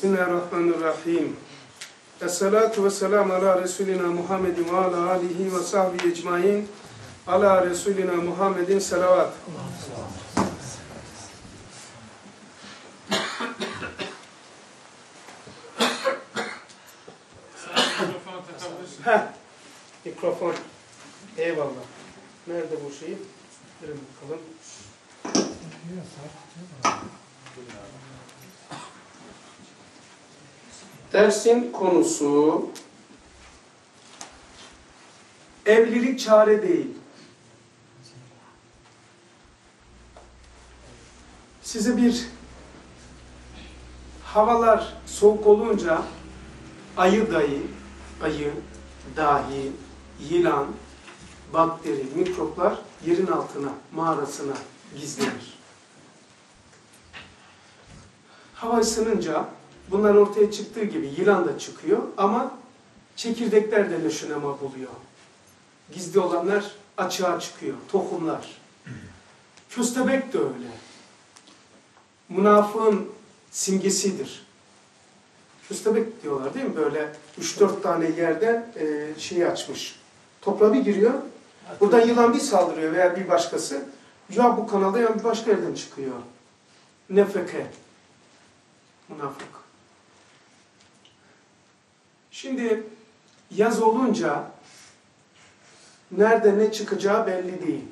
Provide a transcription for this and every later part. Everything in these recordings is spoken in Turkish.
Bismillahirrahmanirrahim. Esselatu ve selamu ala Resulina Muhammedin ve ala alihi ve sahbihi ecmain. Ala Resulina Muhammedin selavat. Heh. Mikrofon. Eyvallah. Nerede bu şey? Verin bakalım. Dersin konusu evlilik çare değil. Size bir havalar soğuk olunca ayı dayı, ayı, dahi, yılan, bakteri, mikroplar yerin altına, mağarasına gizlenir. Hava ısınınca bunlar ortaya çıktığı gibi yılan da çıkıyor ama çekirdekler de löşünema buluyor. Gizli olanlar açığa çıkıyor, tohumlar. Köstebek de öyle. Münafığın simgesidir. Köstebek diyorlar değil mi? Böyle 3-4 tane yerden e, şey açmış. Toprağa bir giriyor. Buradan yılan bir saldırıyor veya bir başkası. Ya bu kanalda ya bir başka yerden çıkıyor. Nefeke. Münafık. Şimdi yaz olunca nerede ne çıkacağı belli değil.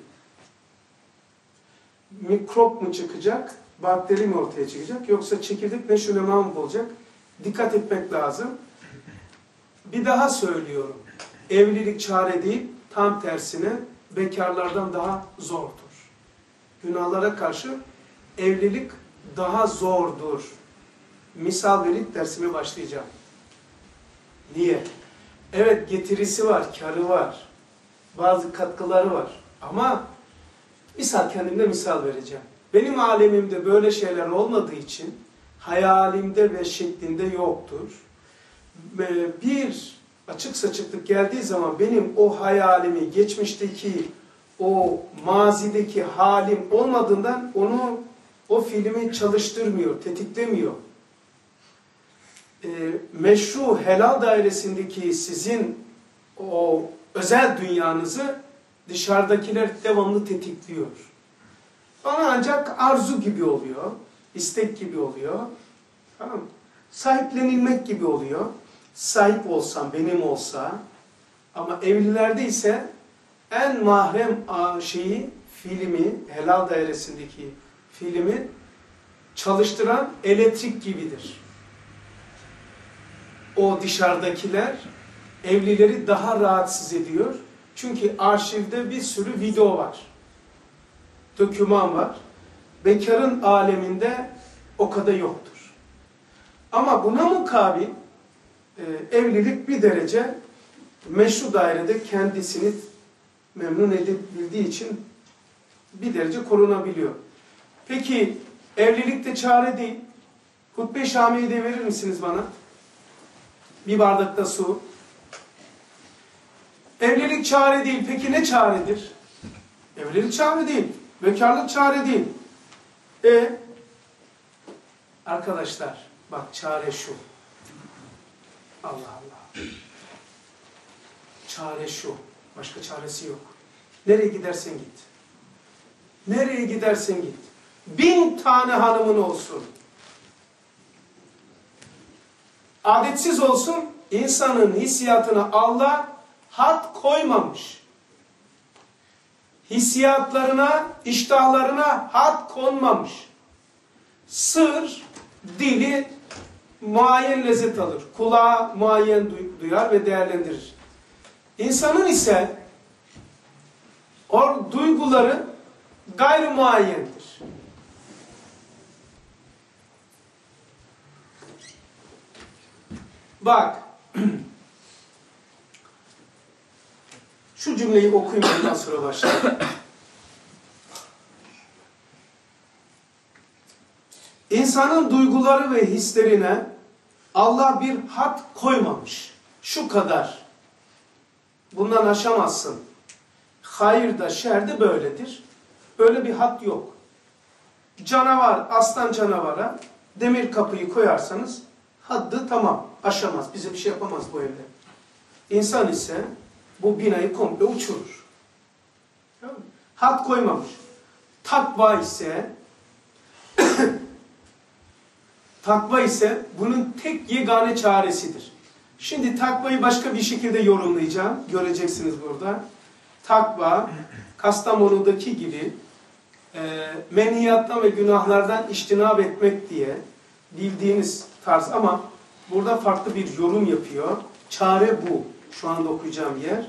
Mikrop mu çıkacak, bakteri mi ortaya çıkacak yoksa çekirdek neşülema mı olacak? Dikkat etmek lazım. Bir daha söylüyorum. Evlilik çare değil, tam tersine bekarlardan daha zordur. Günahlara karşı evlilik daha zordur. Misal verip dersime başlayacağım. Niye? Evet getirisi var, karı var. Bazı katkıları var. Ama misal kendimde misal vereceğim. Benim alemimde böyle şeyler olmadığı için hayalimde ve şeklinde yoktur. Bir açık saçıklık geldiği zaman benim o hayalimi, geçmişteki o mazideki halim olmadığından onu o filmi çalıştırmıyor, tetiklemiyor. E, meşru helal dairesindeki sizin o özel dünyanızı dışarıdakiler devamlı tetikliyor. Bana ancak arzu gibi oluyor, istek gibi oluyor. Tamam? Sahiplenilmek gibi oluyor. Sahip olsam, benim olsa. Ama evlilerde ise en mahrem şeyi, filmi, helal dairesindeki filmi çalıştıran elektrik gibidir. O dışarıdakiler evlileri daha rahatsız ediyor. Çünkü arşivde bir sürü video var. Döküman var. Bekarın aleminde o kadar yoktur. Ama buna mukabil e, evlilik bir derece meşru dairede kendisini memnun edebildiği için bir derece korunabiliyor. Peki evlilikte çare değil. Hutbe-i Şami'yi de verir misiniz bana? Bir bardakta su. Evlilik çare değil. Peki ne çaredir? Evlilik çare değil. Bekarlık çare değil. E arkadaşlar bak çare şu. Allah Allah. Çare şu. Başka çaresi yok. Nereye gidersen git. Nereye gidersen git. Bin tane hanımın olsun. Adetsiz olsun. insanın hissiyatına Allah hat koymamış. Hissiyatlarına, iştahlarına hat konmamış. Sır, dili muayyen lezzet alır. Kulağı muayyen duyar ve değerlendirir. İnsanın ise o duyguları gayri muayyendir. Bak, şu cümleyi okuyayım ondan sonra başlayalım. İnsanın duyguları ve hislerine Allah bir hat koymamış. Şu kadar. Bundan aşamazsın. Hayır da şer de böyledir. Böyle bir hat yok. Canavar, aslan canavara demir kapıyı koyarsanız haddı tamam. Aşamaz. Bize bir şey yapamaz bu evde. İnsan ise bu binayı komple uçurur. Tamam koymamış. Takva ise takva ise bunun tek yegane çaresidir. Şimdi takvayı başka bir şekilde yorumlayacağım. Göreceksiniz burada. Takva, Kastamonu'daki gibi e, menhiyattan ve günahlardan iştinab etmek diye bildiğiniz tarz ama burada farklı bir yorum yapıyor. Çare bu. Şu anda okuyacağım yer.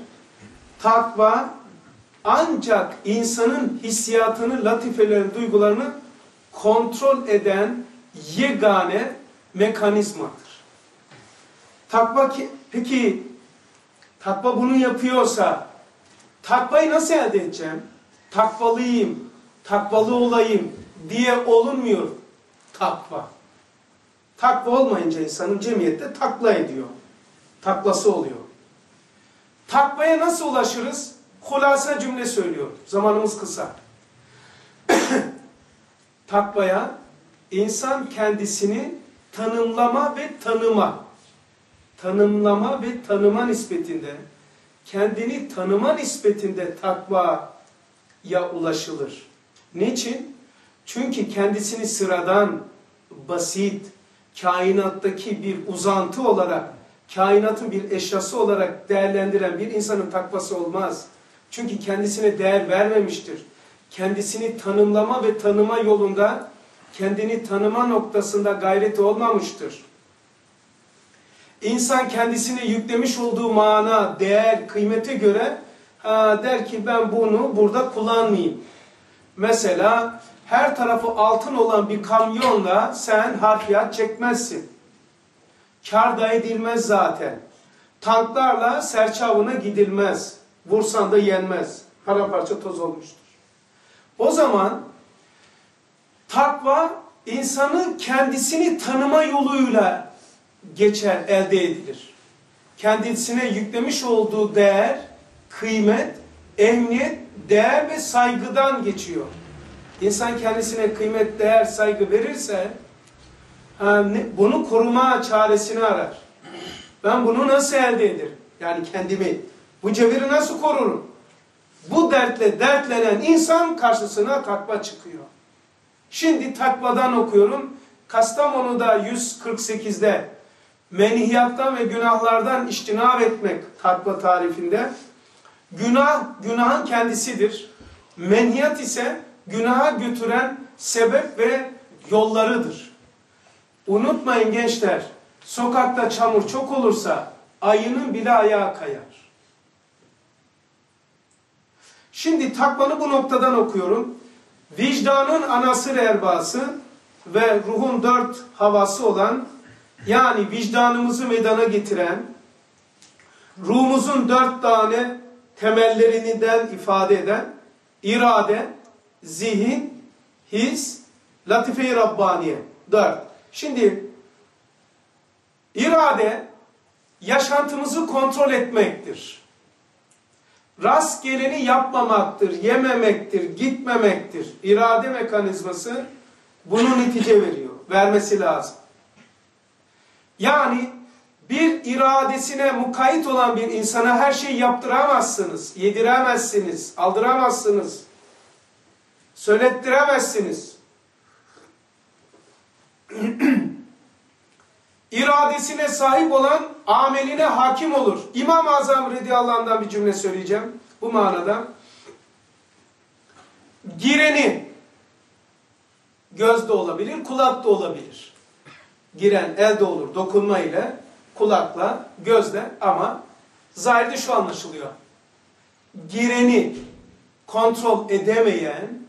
Takva ancak insanın hissiyatını, latifelerini, duygularını kontrol eden yegane mekanizmadır. Takva ki, peki takva bunu yapıyorsa takvayı nasıl elde edeceğim? Takvalıyım, takvalı olayım diye olunmuyor takva. Takva olmayınca insanın cemiyette takla ediyor. Taklası oluyor. Takvaya nasıl ulaşırız? Hulasa cümle söylüyor. Zamanımız kısa. Takvaya insan kendisini tanımlama ve tanıma, tanımlama ve tanıma nispetinde, kendini tanıma nispetinde takvaya ulaşılır. Niçin? Çünkü kendisini sıradan, basit, kainattaki bir uzantı olarak, kainatın bir eşyası olarak değerlendiren bir insanın takvası olmaz. Çünkü kendisine değer vermemiştir. Kendisini tanımlama ve tanıma yolunda, kendini tanıma noktasında gayreti olmamıştır. İnsan kendisine yüklemiş olduğu mana, değer, kıymete göre ha, der ki ben bunu burada kullanmayayım. Mesela her tarafı altın olan bir kamyonla sen harfiyat çekmezsin. Kar da edilmez zaten. Tanklarla serçavına gidilmez. Vursan da yenmez. Paramparça toz olmuştur. O zaman takva insanın kendisini tanıma yoluyla geçer, elde edilir. Kendisine yüklemiş olduğu değer, kıymet, emniyet, değer ve saygıdan geçiyor. İnsan kendisine kıymet, değer, saygı verirse bunu koruma çaresini arar. Ben bunu nasıl elde ederim? Yani kendimi, bu cevheri nasıl korurum? Bu dertle dertlenen insan karşısına takva çıkıyor. Şimdi takvadan okuyorum. Kastamonu'da 148'de menhiyattan ve günahlardan iştinab etmek takva tarifinde. Günah, günahın kendisidir. Menhiyat ise günaha götüren sebep ve yollarıdır. Unutmayın gençler, sokakta çamur çok olursa ayının bile ayağı kayar. Şimdi takvanı bu noktadan okuyorum. Vicdanın anasır erbası ve ruhun dört havası olan yani vicdanımızı meydana getiren ruhumuzun dört tane temellerinden ifade eden irade, zihin, his, latife-i Rabbaniye. Dört. Şimdi irade yaşantımızı kontrol etmektir. Rastgeleni yapmamaktır, yememektir, gitmemektir. İrade mekanizması bunu netice veriyor. Vermesi lazım. Yani bir iradesine mukayyet olan bir insana her şeyi yaptıramazsınız, yediremezsiniz, aldıramazsınız, söylettiremezsiniz. İradesine sahip olan ameline hakim olur. İmam-ı Azam radıyallahu bir cümle söyleyeceğim bu manada. Gireni göz de olabilir, kulak da olabilir. Giren elde olur dokunma ile, kulakla, gözle ama zahirde şu anlaşılıyor. Gireni kontrol edemeyen,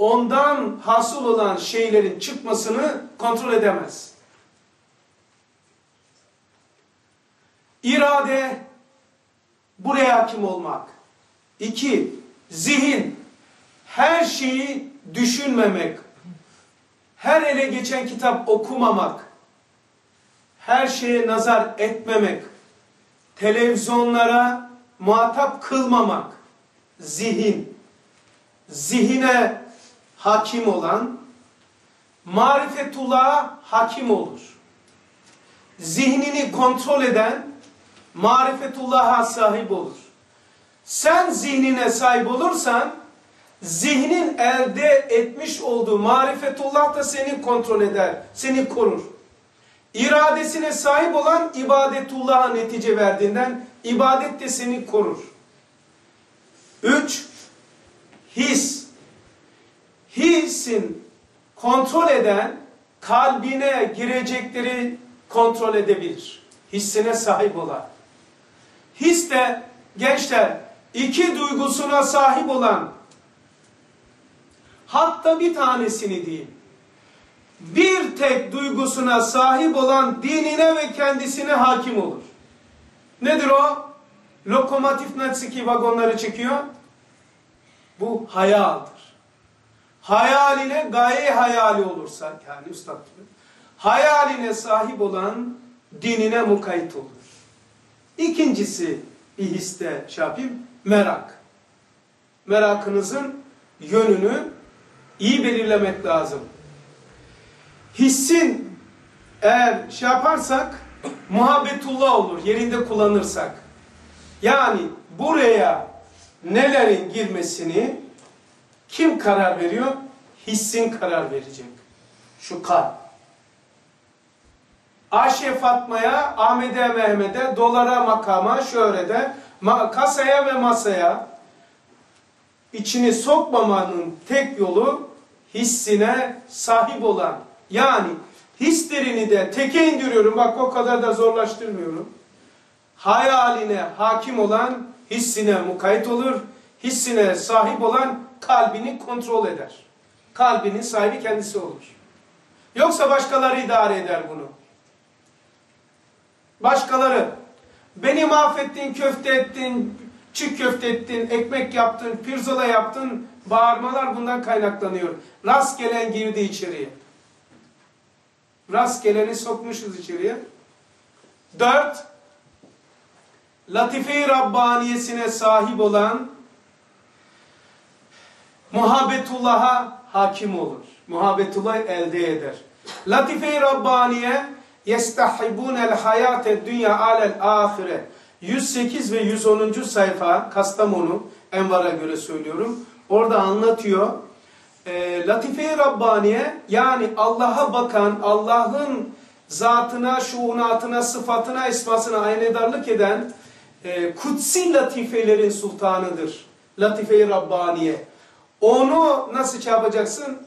ondan hasıl olan şeylerin çıkmasını kontrol edemez. İrade, buraya hakim olmak. İki, zihin, her şeyi düşünmemek. Her ele geçen kitap okumamak. Her şeye nazar etmemek. Televizyonlara muhatap kılmamak. Zihin. Zihine hakim olan marifetullah'a hakim olur. zihnini kontrol eden marifetullah'a sahip olur. Sen zihnine sahip olursan zihnin elde etmiş olduğu marifetullah da seni kontrol eder, seni korur. İradesine sahip olan ibadetullah'a netice verdiğinden ibadet de seni korur. Üç, his. Hissin kontrol eden kalbine girecekleri kontrol edebilir. Hissine sahip olan. His de gençler iki duygusuna sahip olan hatta bir tanesini değil bir tek duygusuna sahip olan dinine ve kendisine hakim olur. Nedir o? Lokomotif nasıl ki vagonları çekiyor? Bu hayaldır. Hayaline gaye hayali olursa, yani üstad gibi, hayaline sahip olan dinine mukayyet olur. İkincisi bir histe şey yapayım, merak. Merakınızın yönünü iyi belirlemek lazım. Hissin eğer şey yaparsak muhabbetullah olur yerinde kullanırsak. Yani buraya nelerin girmesini kim karar veriyor? Hissin karar verecek. Şu kalp. Ayşe Fatma'ya, Ahmet'e Mehmet'e, dolara makama, şöhrede, kasaya ve masaya içini sokmamanın tek yolu hissine sahip olan. Yani hislerini de teke indiriyorum. Bak o kadar da zorlaştırmıyorum. Hayaline hakim olan hissine mukayyet olur. Hissine sahip olan kalbini kontrol eder. Kalbinin sahibi kendisi olur. Yoksa başkaları idare eder bunu. Başkaları. Beni mahvettin, köfte ettin, çiğ köfte ettin, ekmek yaptın, pirzola yaptın. Bağırmalar bundan kaynaklanıyor. Rast gelen girdi içeriye. Rast geleni sokmuşuz içeriye. Dört, Latife-i Rabbaniyesine sahip olan muhabbetullah'a hakim olur. Muhabbetullah elde eder. Latife-i Rabbaniye yestahibunel hayate dünya alel ahire 108 ve 110. sayfa Kastamonu Envar'a göre söylüyorum. Orada anlatıyor. E, Latife-i Rabbaniye yani Allah'a bakan, Allah'ın zatına, şuunatına, sıfatına, esmasına aynedarlık eden e, kutsi latifelerin sultanıdır. Latife-i Rabbaniye. Onu nasıl yapacaksın?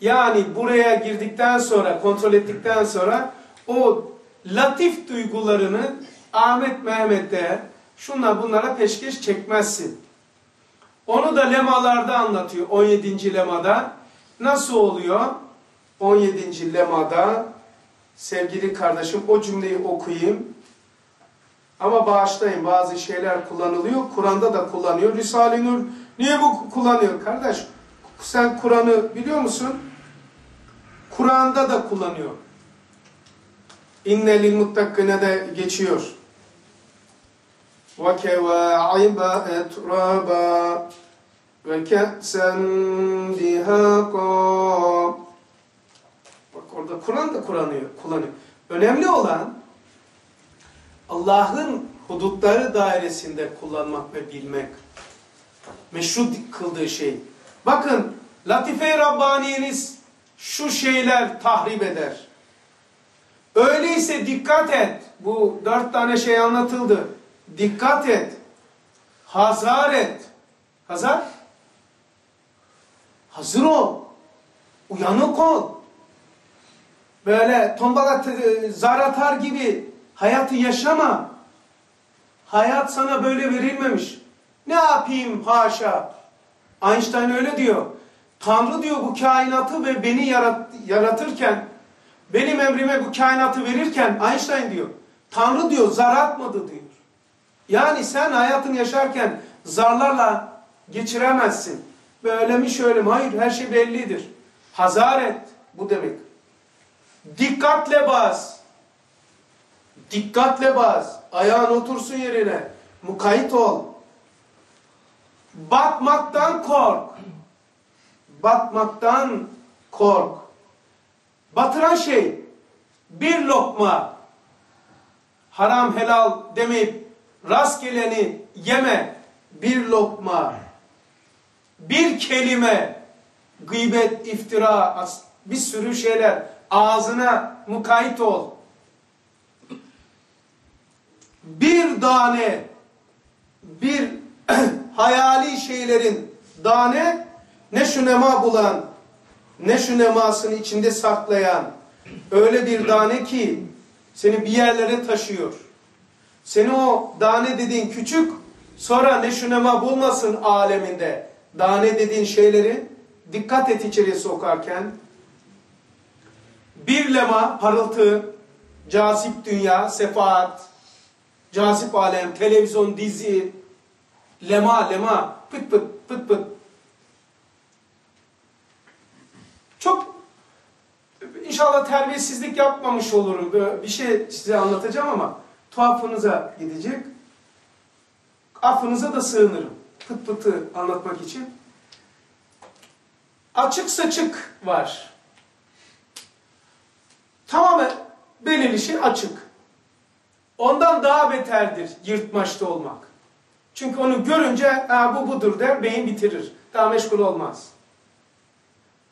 Yani buraya girdikten sonra, kontrol ettikten sonra o latif duygularını Ahmet Mehmet'te şunla bunlara peşkeş çekmezsin. Onu da lemalarda anlatıyor 17. lemada. Nasıl oluyor? 17. lemada sevgili kardeşim o cümleyi okuyayım. Ama bağışlayın bazı şeyler kullanılıyor. Kur'an'da da kullanıyor. Risale-i Nur niye bu kullanıyor? Kardeş sen Kur'an'ı biliyor musun? Kur'an'da da kullanıyor. İnne lil muttakkine de geçiyor. Ve keva'iba etraba ve ke'sen dihaka Bak orada Kur'an da kullanıyor. kullanıyor. Önemli olan Allah'ın hudutları dairesinde kullanmak ve bilmek. Meşru kıldığı şey. Bakın Latife-i Rabbaniyeniz şu şeyler tahrip eder. Öyleyse dikkat et. Bu dört tane şey anlatıldı. Dikkat et. Hazar et. Hazar? Hazır ol. Uyanık ol. Böyle tombala zar atar gibi hayatı yaşama. Hayat sana böyle verilmemiş. Ne yapayım haşa. Einstein öyle diyor. Tanrı diyor bu kainatı ve beni yarat, yaratırken, benim emrime bu kainatı verirken Einstein diyor. Tanrı diyor zar atmadı diyor. Yani sen hayatını yaşarken zarlarla geçiremezsin. Böyle mi şöyle mi? Hayır her şey bellidir. Hazar et bu demek. Dikkatle bas. Dikkatle bas. Ayağın otursun yerine. Mukayyit ol. Batmaktan kork. Batmaktan kork. Batıran şey bir lokma haram helal demeyip rastgeleni yeme. Bir lokma, bir kelime, gıybet, iftira, bir sürü şeyler. Ağzına mukayyet ol. Bir tane, bir hayali şeylerin tane ne şu nema bulan, ne şu nemasını içinde saklayan öyle bir tane ki seni bir yerlere taşıyor. Seni o tane dediğin küçük sonra ne şu nema bulmasın aleminde. Tane dediğin şeyleri dikkat et içeriye sokarken bir lema parıltı, cazip dünya, sefaat, cazip alem, televizyon, dizi, lema lema, pıt pıt pıt pıt. Çok inşallah terbiyesizlik yapmamış olurum. Bir şey size anlatacağım ama tuhafınıza gidecek. Affınıza da sığınırım. Pıt pıtı anlatmak için. Açık saçık var. Tamamen belirli şey açık. Ondan daha beterdir yırtmaçta olmak. Çünkü onu görünce bu budur der, beyin bitirir. Daha meşgul olmaz.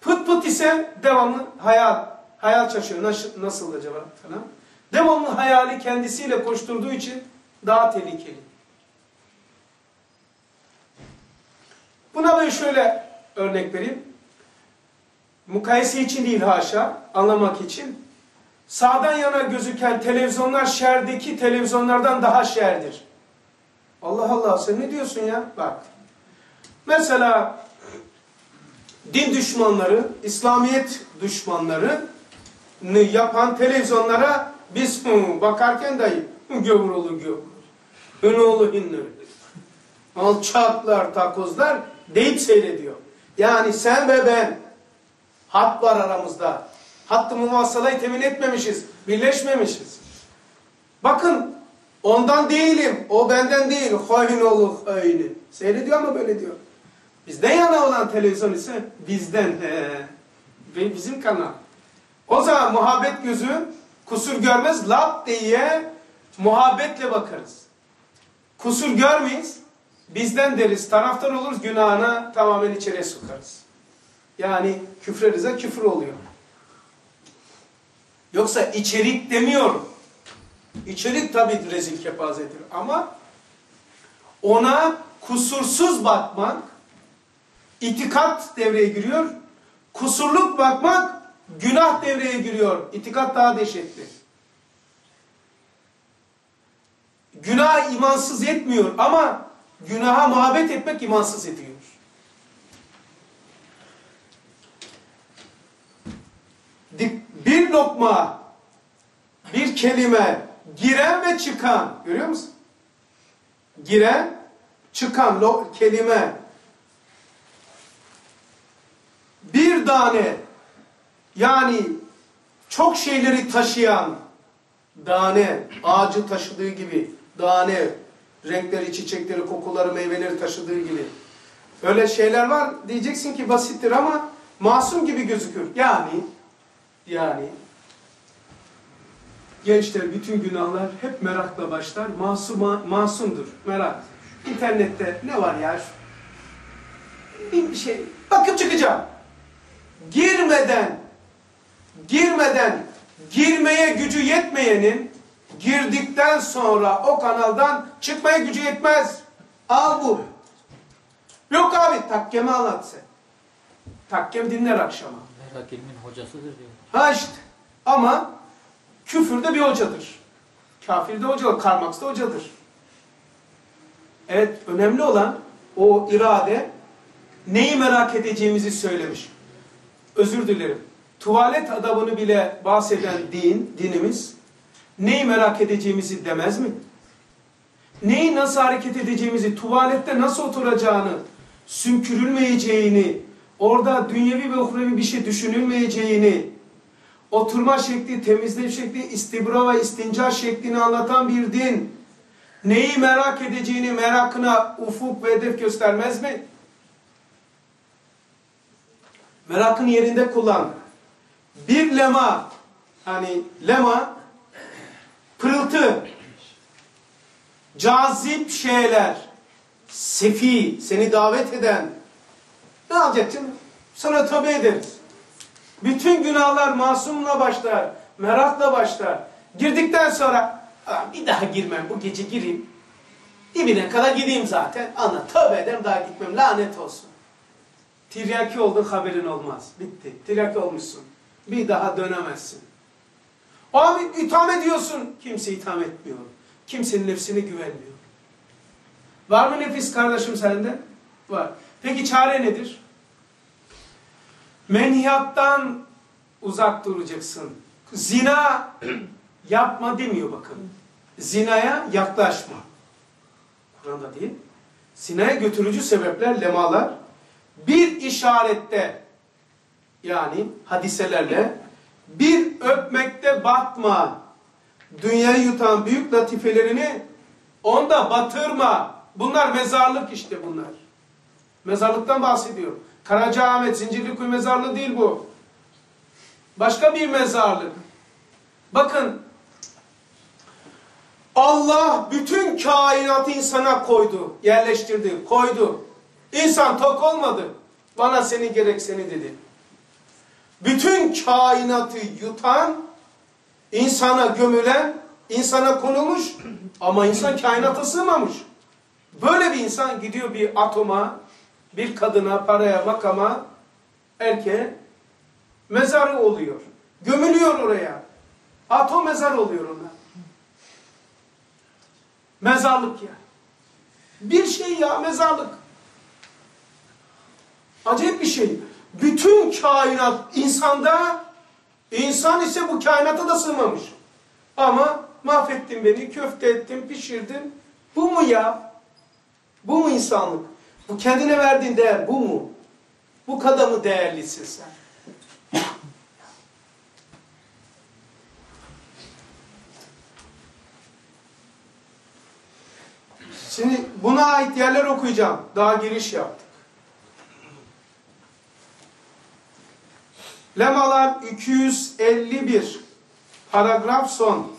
Pıt pıt ise devamlı hayal, hayal çalışıyor. Nasıl, nasıl acaba falan. Devamlı hayali kendisiyle koşturduğu için daha tehlikeli. Buna ben şöyle örnek vereyim. Mukayese için değil haşa, anlamak için. Sağdan yana gözüken televizyonlar şerdeki televizyonlardan daha şerdir. Allah Allah sen ne diyorsun ya? Bak. Mesela din düşmanları, İslamiyet düşmanları yapan televizyonlara biz bakarken dahi gavurulu gavur, hınoğlu hinnü, alçaklar, takozlar deyip seyrediyor. Yani sen ve ben hat var aramızda. Hattı muvassalayı temin etmemişiz, birleşmemişiz. Bakın ondan değilim, o benden değil. Hain olur haini. Seyrediyor ama böyle diyor. Bizden yana olan televizyon ise bizden. Ve bizim kanal. O zaman muhabbet gözü kusur görmez. Lap diye muhabbetle bakarız. Kusur görmeyiz. Bizden deriz. Taraftar oluruz. Günahına tamamen içeriye sokarız. Yani küfrerize küfür oluyor. Yoksa içerik demiyorum. İçerik tabii rezil kepazedir ama ona kusursuz bakmak itikat devreye giriyor. Kusurluk bakmak günah devreye giriyor. İtikat daha dehşetli. Günah imansız etmiyor ama günaha muhabbet etmek imansız ediyor. Bir lokma, bir kelime, giren ve çıkan, görüyor musun? Giren, çıkan kelime, bir tane, yani çok şeyleri taşıyan, tane, ağacı taşıdığı gibi, tane, renkleri, çiçekleri, kokuları, meyveleri taşıdığı gibi. Öyle şeyler var, diyeceksin ki basittir ama masum gibi gözükür. Yani, yani, gençler bütün günahlar hep merakla başlar. Masuma, masumdur, merak. İnternette ne var ya? Bir şey, bakıp çıkacağım. Girmeden, girmeden, girmeye gücü yetmeyenin, girdikten sonra o kanaldan çıkmaya gücü yetmez. Al bu. Yok abi, takkemi anlat sen. Takkem dinler akşama. Merak ilmin hocasıdır diyor. Ha işte. Ama küfür de bir hocadır. Kafir de hocadır. Karmaks da hocadır. Evet önemli olan o irade neyi merak edeceğimizi söylemiş. Özür dilerim. Tuvalet adabını bile bahseden din, dinimiz neyi merak edeceğimizi demez mi? Neyi nasıl hareket edeceğimizi, tuvalette nasıl oturacağını, sümkürülmeyeceğini, orada dünyevi ve uhrevi bir şey düşünülmeyeceğini, oturma şekli, temizlik şekli, istibra ve istinca şeklini anlatan bir din, neyi merak edeceğini merakına ufuk ve hedef göstermez mi? Merakını yerinde kullan. Bir lema, hani lema, pırıltı, cazip şeyler, sefi, seni davet eden ne yapacaksın? Sana tövbe ederiz. Bütün günahlar masumla başlar, merakla başlar. Girdikten sonra "Aa, bir daha girmem, bu gece gireyim. Dibine kadar gideyim zaten. Ana tövbe ederim daha gitmem, lanet olsun. Tiryaki oldun haberin olmaz. Bitti. Tiryaki olmuşsun. Bir daha dönemezsin. Abi itham ediyorsun. Kimse itham etmiyor. Kimsenin nefsine güvenmiyor. Var mı nefis kardeşim sende? Var. Peki çare nedir? Menhiyattan uzak duracaksın. Zina yapma demiyor bakın. Zinaya yaklaşma. Kur'an'da değil. Zinaya götürücü sebepler, lemalar bir işarette yani hadiselerle bir öpmekte batma. Dünyayı yutan büyük latifelerini onda batırma. Bunlar mezarlık işte bunlar. Mezarlıktan bahsediyor. Karacaahmet, Zincirlikuyu mezarlığı değil bu. Başka bir mezarlık. Bakın Allah bütün kainatı insana koydu, yerleştirdi, koydu. İnsan tok olmadı. Bana seni gerek seni dedi. Bütün kainatı yutan, insana gömülen, insana konulmuş ama insan kainata sığmamış. Böyle bir insan gidiyor bir atoma, bir kadına, paraya, makama, erkeğe mezarı oluyor. Gömülüyor oraya. Atom mezar oluyor ona. Mezarlık ya. Bir şey ya mezarlık. Acayip bir şey. Bütün kainat insanda, insan ise bu kainata da sığmamış. Ama mahvettin beni, köfte ettin, pişirdin. Bu mu ya? Bu mu insanlık? Bu kendine verdiğin değer bu mu? Bu kadar mı değerlisin sen? Şimdi buna ait yerler okuyacağım. Daha giriş yaptık. Lemalar 251 paragraf son.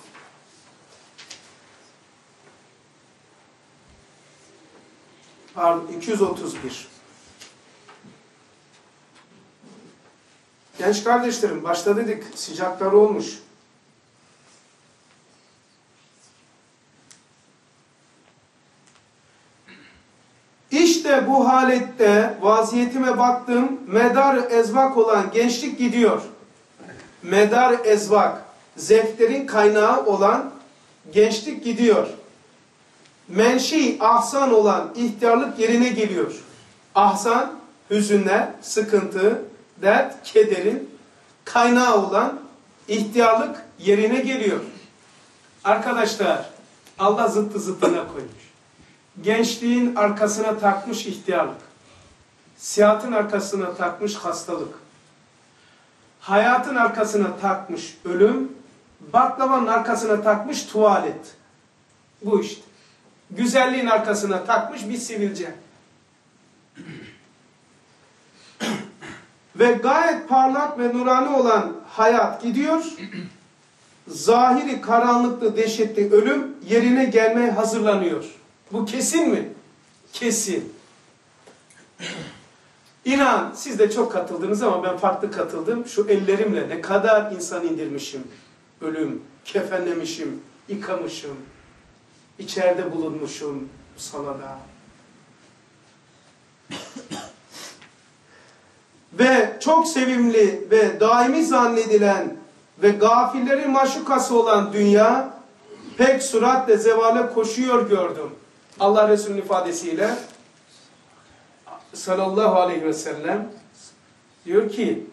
Pardon 231. Genç kardeşlerim başta dedik sıcaklar olmuş. İşte bu halette vaziyetime baktım. Medar ezvak olan gençlik gidiyor. Medar ezvak, zevklerin kaynağı olan gençlik gidiyor. Menşi ahsan olan ihtiyarlık yerine geliyor. Ahsan, hüzünler, sıkıntı, dert, kederin kaynağı olan ihtiyarlık yerine geliyor. Arkadaşlar, Allah zıttı zıttına koymuş. Gençliğin arkasına takmış ihtiyarlık. Sihatın arkasına takmış hastalık. Hayatın arkasına takmış ölüm. Baklavanın arkasına takmış tuvalet. Bu işte. Güzelliğin arkasına takmış bir sivilce. Ve gayet parlak ve nurani olan hayat gidiyor. Zahiri karanlıklı dehşetli ölüm yerine gelmeye hazırlanıyor. Bu kesin mi? Kesin. İnan siz de çok katıldınız ama ben farklı katıldım. Şu ellerimle ne kadar insan indirmişim. Ölüm, kefenlemişim, yıkamışım. İçeride bulunmuşum salada. ve çok sevimli ve daimi zannedilen ve gafillerin maşukası olan dünya pek süratle zevale koşuyor gördüm. Allah Resulü'nün ifadesiyle sallallahu aleyhi ve sellem diyor ki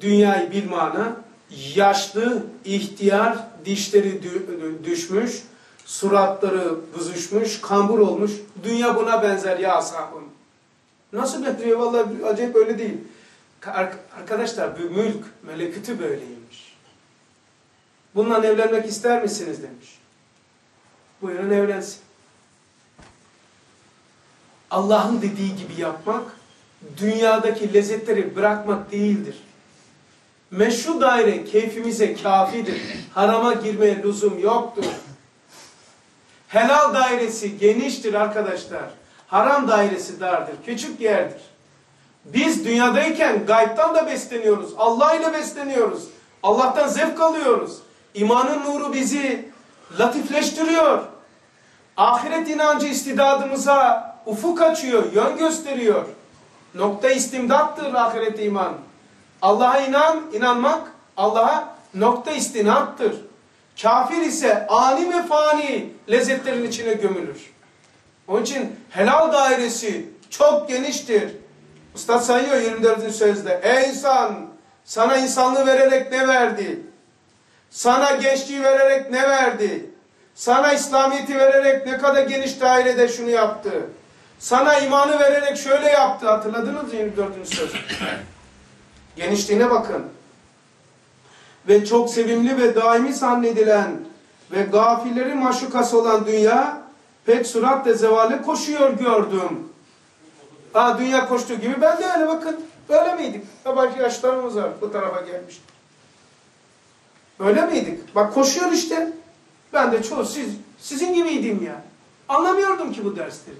dünyayı bir mana yaşlı, ihtiyar, dişleri düşmüş, suratları büzüşmüş, kambur olmuş. Dünya buna benzer ya ashabım. Nasıl benziyor? Vallahi acayip öyle değil. Arkadaşlar bu mülk, melekütü böyleymiş. Bununla evlenmek ister misiniz demiş. Buyurun evlensin. Allah'ın dediği gibi yapmak, dünyadaki lezzetleri bırakmak değildir. Meşru daire keyfimize kafidir. Harama girmeye lüzum yoktur. Helal dairesi geniştir arkadaşlar. Haram dairesi dardır. Küçük yerdir. Biz dünyadayken gaybtan da besleniyoruz. Allah ile besleniyoruz. Allah'tan zevk alıyoruz. İmanın nuru bizi latifleştiriyor. Ahiret inancı istidadımıza ufuk açıyor, yön gösteriyor. Nokta istimdattır ahiret iman. Allah'a inan, inanmak Allah'a nokta istinattır. Kafir ise ani ve fani lezzetlerin içine gömülür. Onun için helal dairesi çok geniştir. Usta sayıyor 24. sözde. Ey insan sana insanlığı vererek ne verdi? Sana gençliği vererek ne verdi? Sana İslamiyet'i vererek ne kadar geniş dairede şunu yaptı? Sana imanı vererek şöyle yaptı. Hatırladınız mı 24. söz? Genişliğine bakın. Ve çok sevimli ve daimi zannedilen ve gafillerin maşukası olan dünya pek süratle zevale koşuyor gördüm. Ha dünya koştuğu gibi ben de öyle bakın. Böyle miydik? Bak yaşlarımız var bu tarafa gelmiş. Öyle miydik? Bak koşuyor işte. Ben de çoğu siz, sizin gibiydim ya. Anlamıyordum ki bu dersleri.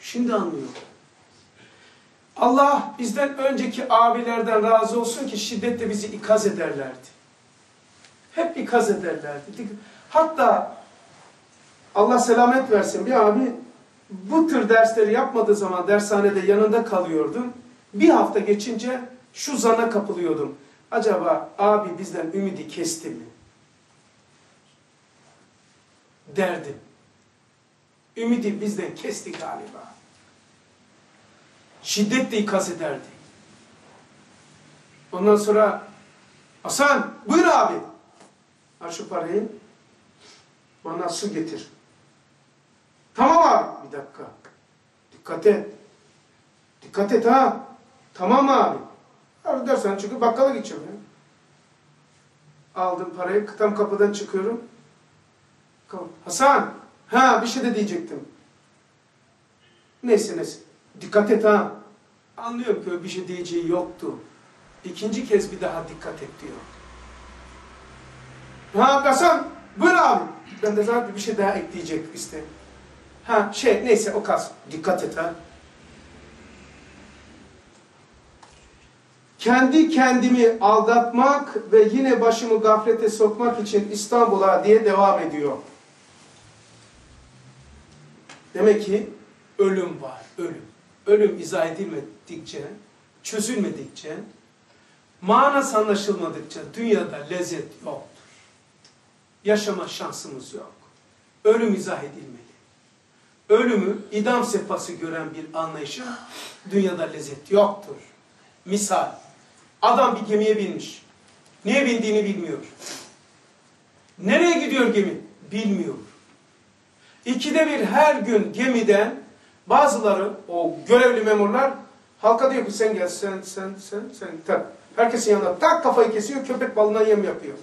Şimdi anlıyorum. Allah bizden önceki abilerden razı olsun ki şiddetle bizi ikaz ederlerdi. Hep ikaz ederlerdi. Hatta Allah selamet versin bir abi bu tür dersleri yapmadığı zaman dershanede yanında kalıyordum. Bir hafta geçince şu zana kapılıyordum. Acaba abi bizden ümidi kesti mi? Derdim. Ümidi bizden kesti galiba. Şiddetle ikaz ederdi. Ondan sonra Hasan buyur abi. Al şu parayı. Bana su getir. Tamam abi. Bir dakika. Dikkat et. Dikkat et ha. Tamam abi. Abi dersen çünkü bakkala gideceğim ya. Aldım parayı. Tam kapıdan çıkıyorum. Hasan. Ha bir şey de diyecektim. Neyse neyse. Dikkat et ha. Anlıyorum ki bir şey diyeceği yoktu. İkinci kez bir daha dikkat et diyor. Ha Hasan. Buyur abi. Ben de zaten bir şey daha ekleyecek işte. Ha şey neyse o kas. Dikkat et ha. Kendi kendimi aldatmak ve yine başımı gaflete sokmak için İstanbul'a diye devam ediyor. Demek ki ölüm var, ölüm. Ölüm izah edilmedikçe, çözülmedikçe, manası anlaşılmadıkça dünyada lezzet yoktur. Yaşama şansımız yok. Ölüm izah edilmeli. Ölümü idam sefası gören bir anlayışa dünyada lezzet yoktur. Misal, adam bir gemiye binmiş. Niye bindiğini bilmiyor. Nereye gidiyor gemi? Bilmiyor. İkide bir her gün gemiden bazıları o görevli memurlar halka diyor ki sen gel sen sen sen sen tak. Herkesin yanında tak kafayı kesiyor köpek balına yem yapıyor.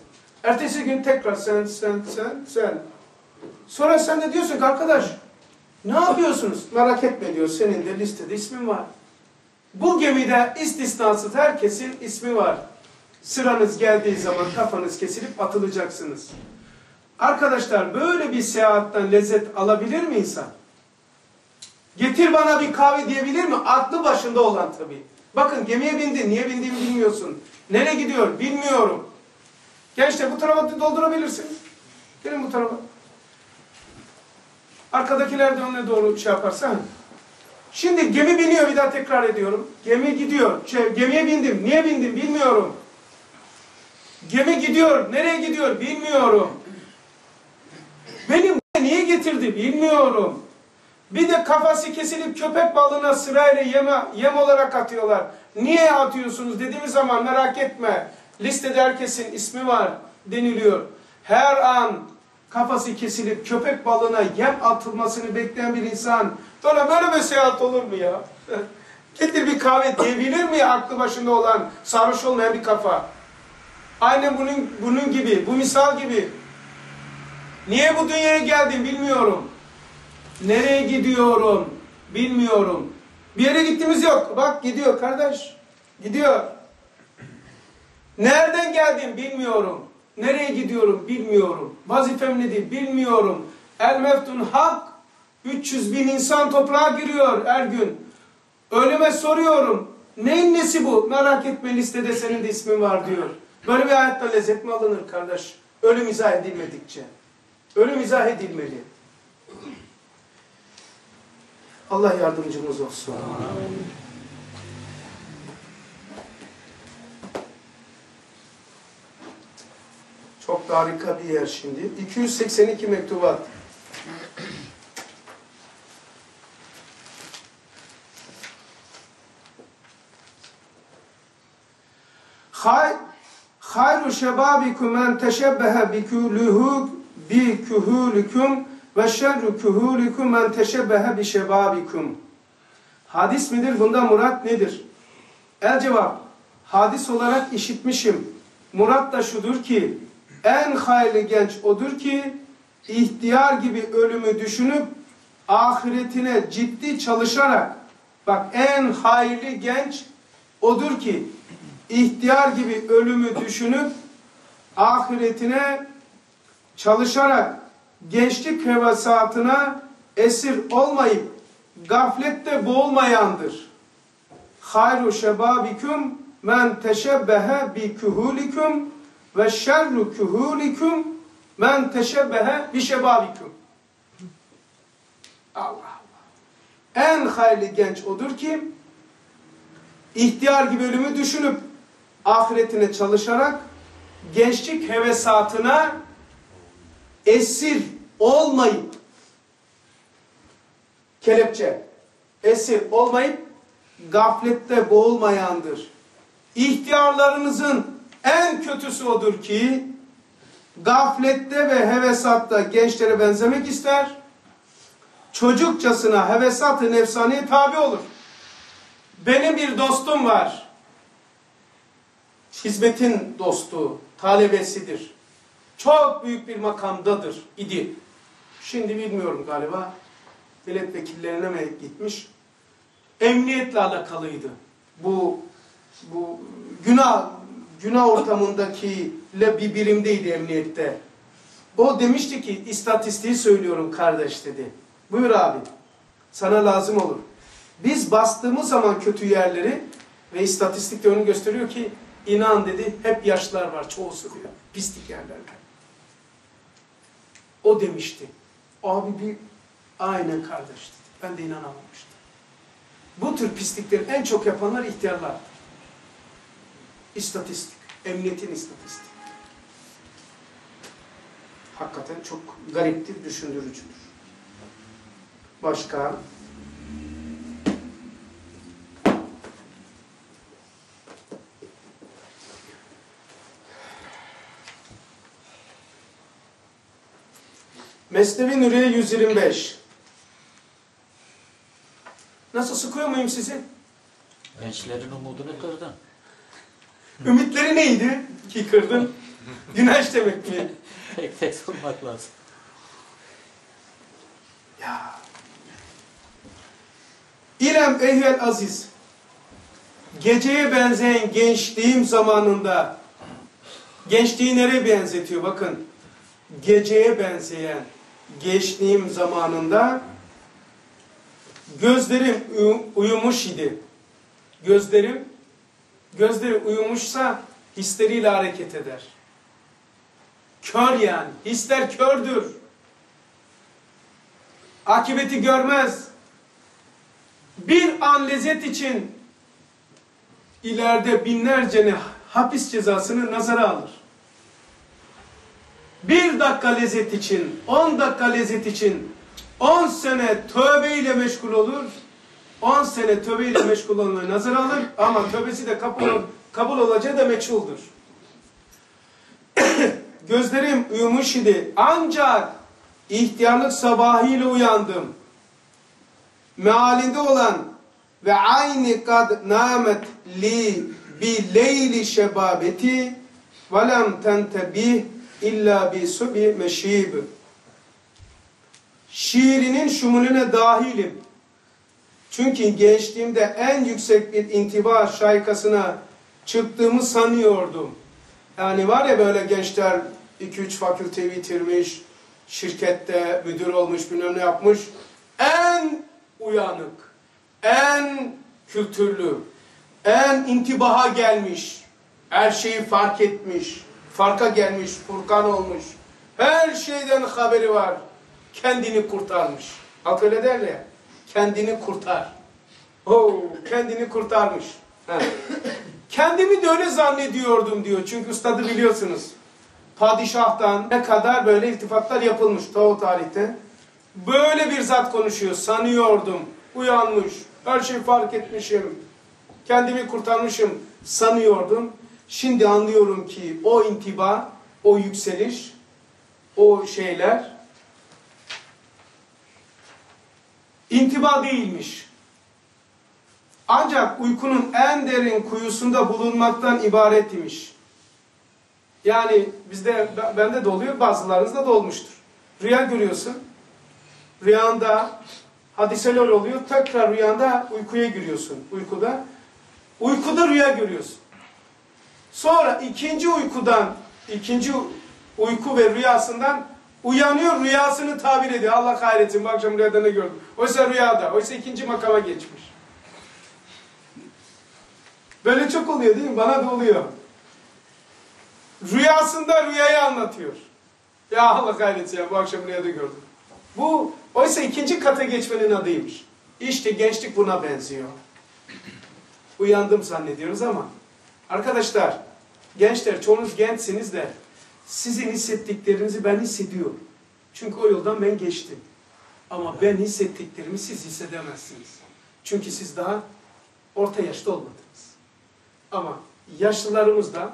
Ertesi gün tekrar sen sen sen sen. Sonra sen de diyorsun ki arkadaş ne yapıyorsunuz? Merak etme diyor senin de listede ismin var. Bu gemide istisnasız herkesin ismi var. Sıranız geldiği zaman kafanız kesilip atılacaksınız. Arkadaşlar böyle bir seyahatten lezzet alabilir mi insan? Getir bana bir kahve diyebilir mi? Aklı başında olan tabii. Bakın gemiye bindin. Niye bindiğimi bilmiyorsun. Nereye gidiyor? Bilmiyorum. Gençler bu tarafa doldurabilirsiniz. Gelin bu tarafa. Arkadakiler de önüne doğru şey yaparsa. Şimdi gemi biniyor bir daha tekrar ediyorum. Gemi gidiyor. Şey, gemiye bindim. Niye bindim bilmiyorum. Gemi gidiyor. Nereye gidiyor bilmiyorum. Benim niye getirdi bilmiyorum. Bir de kafası kesilip köpek balığına sırayla yeme, yem olarak atıyorlar. Niye atıyorsunuz dediğimiz zaman merak etme. Listede herkesin ismi var deniliyor. Her an kafası kesilip köpek balığına yem atılmasını bekleyen bir insan böyle böyle bir seyahat olur mu ya? Getir bir kahve diyebilir mi aklı başında olan sarhoş olmayan bir kafa? Aynen bunun, bunun gibi, bu misal gibi. Niye bu dünyaya geldim bilmiyorum. Nereye gidiyorum bilmiyorum. Bir yere gittiğimiz yok. Bak gidiyor kardeş. Gidiyor. Nereden geldim bilmiyorum. Nereye gidiyorum bilmiyorum. Vazifem nedir bilmiyorum. El meftun hak. 300 bin insan toprağa giriyor her gün. Ölüme soruyorum. Neyin nesi bu? Merak etme listede senin de ismin var diyor. Böyle bir hayatta lezzet mi alınır kardeş? Ölüm izah edilmedikçe. Ölüm izah edilmeli. Allah yardımcımız olsun. Çok da harika bir yer şimdi. 282 mektubat. Hay Hayru şebabikum men teşebbehe bi kuhulikum ve şerru kuhulikum men teşebbehe bi şebabikum. Hadis midir? Bunda murat nedir? El cevap. Hadis olarak işitmişim. Murat da şudur ki en hayırlı genç odur ki ihtiyar gibi ölümü düşünüp ahiretine ciddi çalışarak bak en hayırlı genç odur ki ihtiyar gibi ölümü düşünüp ahiretine çalışarak gençlik hevesatına esir olmayıp gaflette boğulmayandır. Hayru şebabikum men teşebbehe bi kuhulikum ve şerru kuhulikum men teşebbehe bi şebabikum. Allah Allah. En hayırlı genç odur ki ihtiyar gibi ölümü düşünüp ahiretine çalışarak gençlik hevesatına esir olmayıp kelepçe esir olmayıp gaflette boğulmayandır. İhtiyarlarınızın en kötüsü odur ki gaflette ve hevesatta gençlere benzemek ister. Çocukçasına hevesat-ı nefsaniye tabi olur. Benim bir dostum var. Hizmetin dostu, talebesidir. Çok büyük bir makamdadır idi. Şimdi bilmiyorum galiba. Milletvekillerine mi gitmiş? Emniyetle alakalıydı. Bu bu günah günah ortamındakiyle bir birimdeydi emniyette. O demişti ki istatistiği söylüyorum kardeş dedi. Buyur abi. Sana lazım olur. Biz bastığımız zaman kötü yerleri ve istatistik de onu gösteriyor ki inan dedi hep yaşlılar var çoğusu diyor. Pislik yerlerde. O demişti. Abi bir aynen kardeş dedi. Ben de inanamamıştım. Bu tür pislikleri en çok yapanlar ihtiyarlar. İstatistik. Emniyetin istatistiği. Hakikaten çok gariptir, düşündürücüdür. Başka? Mesnevi Nuriye 125. Nasıl sıkıyor muyum sizi? Gençlerin umudunu kırdın. Ümitleri neydi ki kırdın? Güneş demek mi? Tek tek sormak lazım. Ya. İrem eyyel aziz. Geceye benzeyen gençliğim zamanında gençliği nereye benzetiyor? Bakın. Geceye benzeyen gençliğim zamanında gözlerim uyumuş idi. Gözlerim gözleri uyumuşsa hisleriyle hareket eder. Kör yani. Hisler kördür. Akibeti görmez. Bir an lezzet için ileride binlerce hapis cezasını nazara alır. Bir dakika lezzet için, on dakika lezzet için on sene tövbeyle meşgul olur. On sene tövbeyle meşgul olmayı nazar alır ama tövbesi de kabul, kabul olacağı da meçhuldur. Gözlerim uyumuş idi ancak ihtiyarlık sabahıyla uyandım. Mealinde olan ve ayni kad namet li bi leyli şebabeti ve lem tentebih illa bi subi meşib. Şiirinin şumulüne dahilim. Çünkü gençliğimde en yüksek bir intiba şaykasına çıktığımı sanıyordum. Yani var ya böyle gençler 2-3 fakülteyi bitirmiş, şirkette müdür olmuş, bilmem ne yapmış. En uyanık, en kültürlü, en intibaha gelmiş, her şeyi fark etmiş, farka gelmiş, Furkan olmuş. Her şeyden haberi var. Kendini kurtarmış. Halk öyle derler ya, kendini kurtar. Oh, kendini kurtarmış. Kendimi de öyle zannediyordum diyor. Çünkü ustadı biliyorsunuz. Padişahtan ne kadar böyle iltifatlar yapılmış ta o tarihte. Böyle bir zat konuşuyor. Sanıyordum. Uyanmış. Her şeyi fark etmişim. Kendimi kurtarmışım sanıyordum. Şimdi anlıyorum ki o intiba, o yükseliş, o şeyler intiba değilmiş. Ancak uykunun en derin kuyusunda bulunmaktan ibaret imiş. Yani bizde, bende de oluyor, bazılarınızda da olmuştur. Rüya görüyorsun. Rüyanda hadiseler oluyor. Tekrar rüyanda uykuya giriyorsun. Uykuda. Uykuda rüya görüyorsun. Sonra ikinci uykudan, ikinci uyku ve rüyasından uyanıyor, rüyasını tabir ediyor. Allah kahretsin bu akşam rüyada ne gördüm. Oysa rüyada, oysa ikinci makama geçmiş. Böyle çok oluyor değil mi? Bana da oluyor. Rüyasında rüyayı anlatıyor. Ya Allah kahretsin ya bu akşam rüyada gördüm. Bu oysa ikinci kata geçmenin adıymış. İşte gençlik buna benziyor. Uyandım zannediyoruz ama arkadaşlar gençler çoğunuz gençsiniz de sizin hissettiklerinizi ben hissediyorum. Çünkü o yoldan ben geçtim. Ama ben hissettiklerimi siz hissedemezsiniz. Çünkü siz daha orta yaşta olmadınız. Ama yaşlılarımız da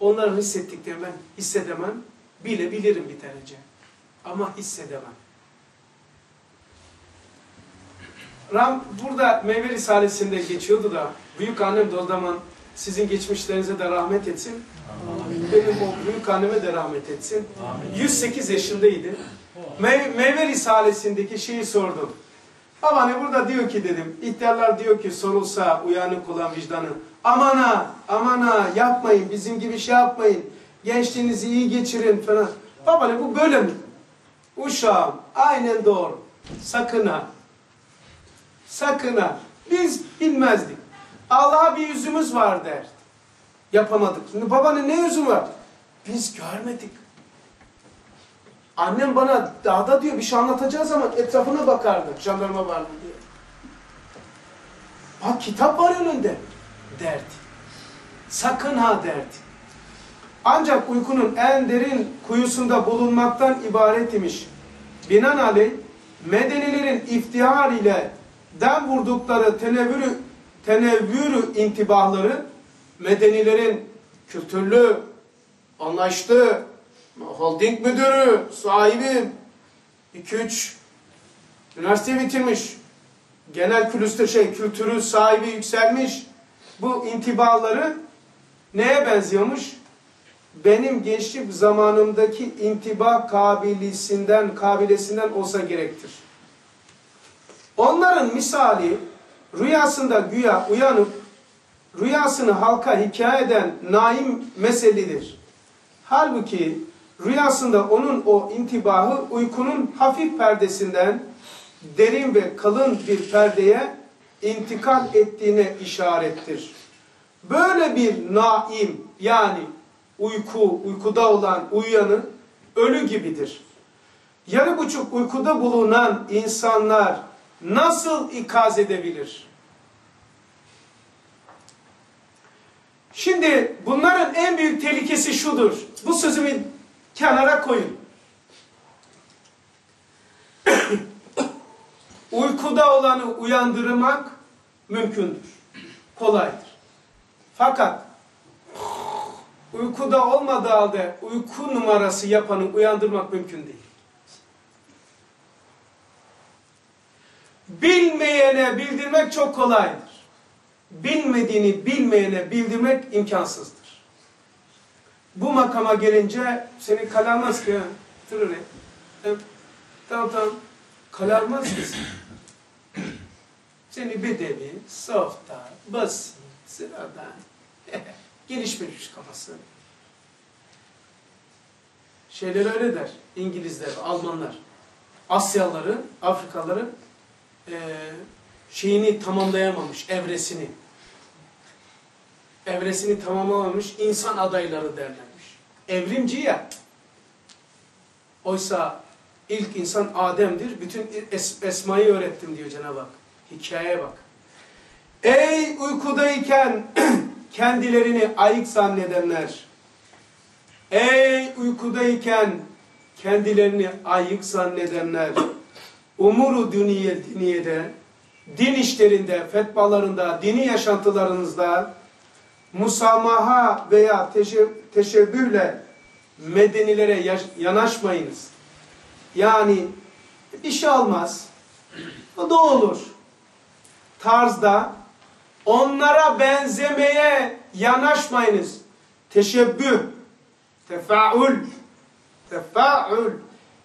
onların hissettiklerini ben hissedemem, bilebilirim bir derece. Ama hissedemem. Ram burada Meyve Risalesi'nde geçiyordu da büyük annem de o zaman sizin geçmişlerinize de rahmet etsin. Benim o büyük anneme de rahmet etsin. 108 yaşındaydı. Me Meyve Risalesi'ndeki şeyi sordum. Hani burada diyor ki dedim, ihtiyarlar diyor ki sorulsa uyanık olan vicdanı. Aman ha, aman ha yapmayın, bizim gibi şey yapmayın. Gençliğinizi iyi geçirin falan. Baba ne bu böyle mi? Uşağım, aynen doğru. Sakın ha. Sakın ha. Biz bilmezdik. Allah'a bir yüzümüz var der. Yapamadık. Şimdi babanın ne yüzü var? Biz görmedik. Annem bana dağda diyor bir şey anlatacağı zaman etrafına bakardı. Jandarma var mı diye. Bak kitap var önünde. Derdi. Sakın ha derdi. Ancak uykunun en derin kuyusunda bulunmaktan ibaret imiş. Binaenaleyh medenilerin iftihar ile den vurdukları tenevvürü, tenevvürü intibahları medenilerin kültürlü, anlaştı, holding müdürü, sahibi, 2-3 üniversite bitirmiş, genel külüstür şey, kültürü sahibi yükselmiş. Bu intibaları neye benziyormuş? Benim gençlik zamanımdaki intiba kabilisinden, kabilesinden olsa gerektir. Onların misali rüyasında güya uyanıp rüyasını halka hikaye eden naim meselidir. Halbuki rüyasında onun o intibahı uykunun hafif perdesinden derin ve kalın bir perdeye intikal ettiğine işarettir. Böyle bir naim yani uyku, uykuda olan uyuyanı ölü gibidir. Yarı buçuk uykuda bulunan insanlar nasıl ikaz edebilir? Şimdi bunların en büyük tehlikesi şudur. Bu sözümü kenara koyun. Uykuda olanı uyandırmak mümkündür. Kolaydır. Fakat uykuda olmadığı halde uyku numarası yapanı uyandırmak mümkün değil. Bilmeyene bildirmek çok kolaydır. Bilmediğini bilmeyene bildirmek imkansızdır. Bu makama gelince seni kalamaz ki. Tırırı. Tamam tamam. Kalamaz mısın? Seni bedevi, softa, basit, sıradan, gelişmemiş kafası. Şeyler öyle der. İngilizler, Almanlar. Asyalıları, Afrikalıları eee, şeyini tamamlayamamış, evresini. Evresini tamamlamamış insan adayları derlermiş. Evrimci ya. Oysa ilk insan Adem'dir. Bütün es esmayı öğrettim diyor Cenab-ı Hak. Hikayeye bak. Ey uykudayken kendilerini ayık zannedenler. Ey uykudayken kendilerini ayık zannedenler. Umuru düniye diniyede, din işlerinde, fetvalarında, dini yaşantılarınızda musamaha veya teşe, teşebbühle medenilere yanaşmayınız. Yani bir şey olmaz. O da olur. Tarzda onlara benzemeye yanaşmayınız. Teşebbüh, tefaül, tefaül.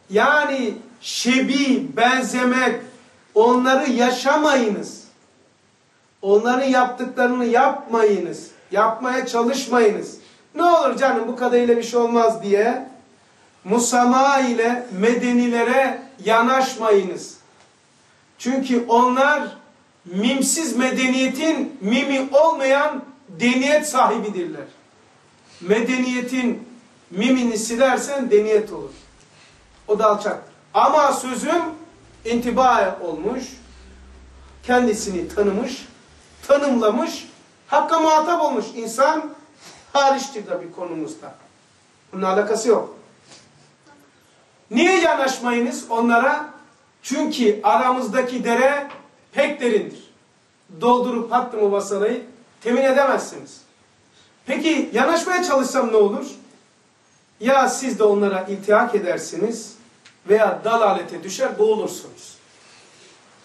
Yani şebi, benzemek, onları yaşamayınız. Onların yaptıklarını yapmayınız. Yapmaya çalışmayınız. Ne olur canım bu kadarıyla bir şey olmaz diye musama ile medenilere yanaşmayınız. Çünkü onlar mimsiz medeniyetin mimi olmayan deniyet sahibidirler. Medeniyetin mimini silersen deniyet olur. O da alçak. Ama sözüm intiba olmuş, kendisini tanımış, tanımlamış, hakka muhatap olmuş insan hariçtir tabii konumuzda. Bunun alakası yok. Niye yanaşmayınız onlara? Çünkü aramızdaki dere pek derindir. Doldurup hattı mı vasalayı temin edemezsiniz. Peki yanaşmaya çalışsam ne olur? Ya siz de onlara iltihak edersiniz veya dalalete düşer boğulursunuz.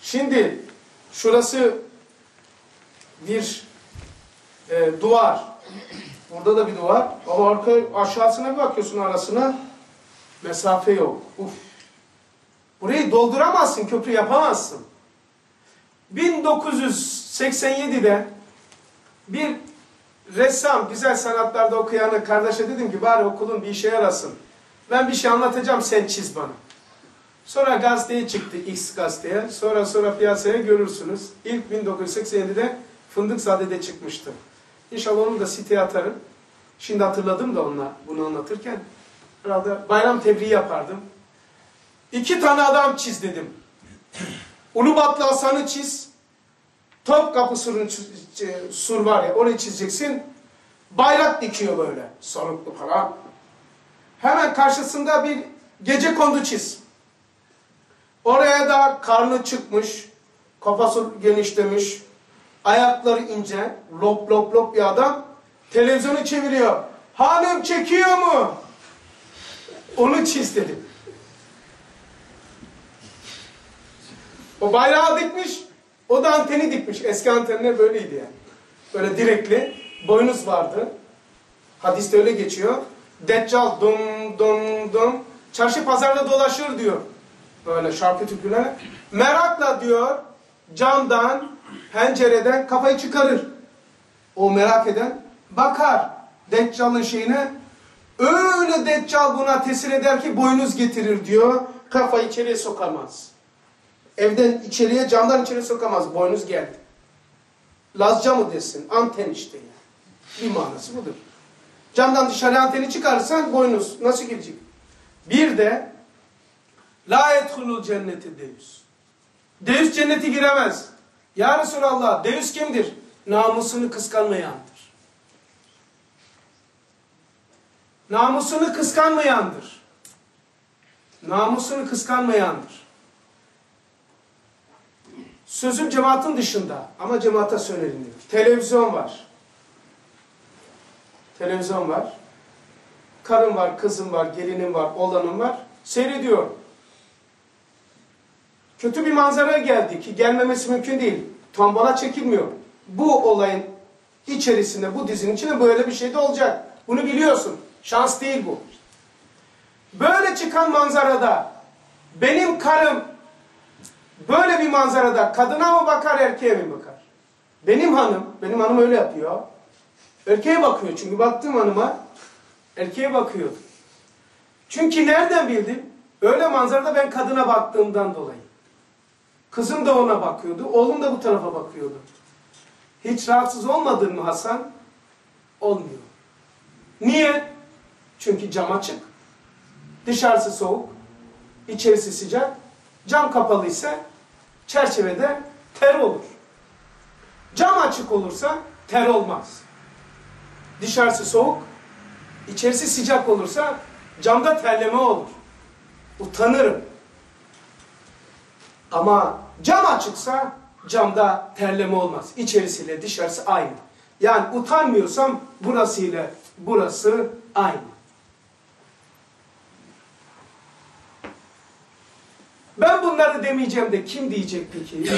Şimdi şurası bir e, duvar. Burada da bir duvar. Ama arka aşağısına bir bakıyorsun arasına mesafe yok. Uf. Burayı dolduramazsın, köprü yapamazsın. 1987'de bir ressam, güzel sanatlarda okuyanı kardeşe dedim ki bari okulun bir işe yarasın. Ben bir şey anlatacağım sen çiz bana. Sonra gazeteye çıktı X gazeteye. Sonra sonra piyasaya görürsünüz. İlk 1987'de Fındıkzade'de çıkmıştı. İnşallah onu da siteye atarım. Şimdi hatırladım da onunla bunu anlatırken. Herhalde bayram tebriği yapardım. İki tane adam çiz dedim. Ulubatlı Hasan'ı çiz. Topkapı surun, sur var ya orayı çizeceksin. Bayrak dikiyor böyle. Sarıklı falan. Hemen karşısında bir gece kondu çiz. Oraya da karnı çıkmış. Kafası genişlemiş. Ayakları ince. Lop lop lop bir adam. Televizyonu çeviriyor. Hanım çekiyor mu? Onu çiz dedim. O bayrağı dikmiş, o da anteni dikmiş. Eski antenler böyleydi yani. Böyle direkli, boynuz vardı. Hadiste öyle geçiyor. Deccal dum dum dum. Çarşı pazarda dolaşır diyor. Böyle şarkı türküler. Merakla diyor camdan, pencereden kafayı çıkarır. O merak eden bakar Deccal'ın şeyine. Öyle Deccal buna tesir eder ki boynuz getirir diyor. Kafayı içeriye sokamaz. Evden içeriye, camdan içeriye sokamaz. Boynuz geldi. Lazca mı desin? Anten işte yani. Bir manası budur. Camdan dışarı anteni çıkarırsan boynuz nasıl girecek? Bir de La yedhulul cenneti deus. Deus cenneti giremez. Ya Resulallah Deus kimdir? Namusunu kıskanmayandır. Namusunu kıskanmayandır. Namusunu kıskanmayandır. Sözüm cemaatin dışında ama cemaate söylerim diyor. Televizyon var. Televizyon var. Karım var, kızım var, gelinim var, oğlanım var. Seyrediyor. Kötü bir manzaraya geldi ki gelmemesi mümkün değil. Tombala çekilmiyor. Bu olayın içerisinde, bu dizinin içinde böyle bir şey de olacak. Bunu biliyorsun. Şans değil bu. Böyle çıkan manzarada benim karım böyle bir manzarada kadına mı bakar erkeğe mi bakar? Benim hanım, benim hanım öyle yapıyor. Erkeğe bakıyor çünkü baktığım hanıma erkeğe bakıyor. Çünkü nereden bildim? Öyle manzarada ben kadına baktığımdan dolayı. Kızım da ona bakıyordu, oğlum da bu tarafa bakıyordu. Hiç rahatsız olmadın mı Hasan? Olmuyor. Niye? Çünkü cam açık. Dışarısı soğuk, içerisi sıcak. Cam kapalı ise çerçevede ter olur. Cam açık olursa ter olmaz. Dışarısı soğuk, içerisi sıcak olursa camda terleme olur. Utanırım. Ama cam açıksa camda terleme olmaz. İçerisiyle dışarısı aynı. Yani utanmıyorsam burası ile burası aynı. Ben bunları demeyeceğim de kim diyecek peki?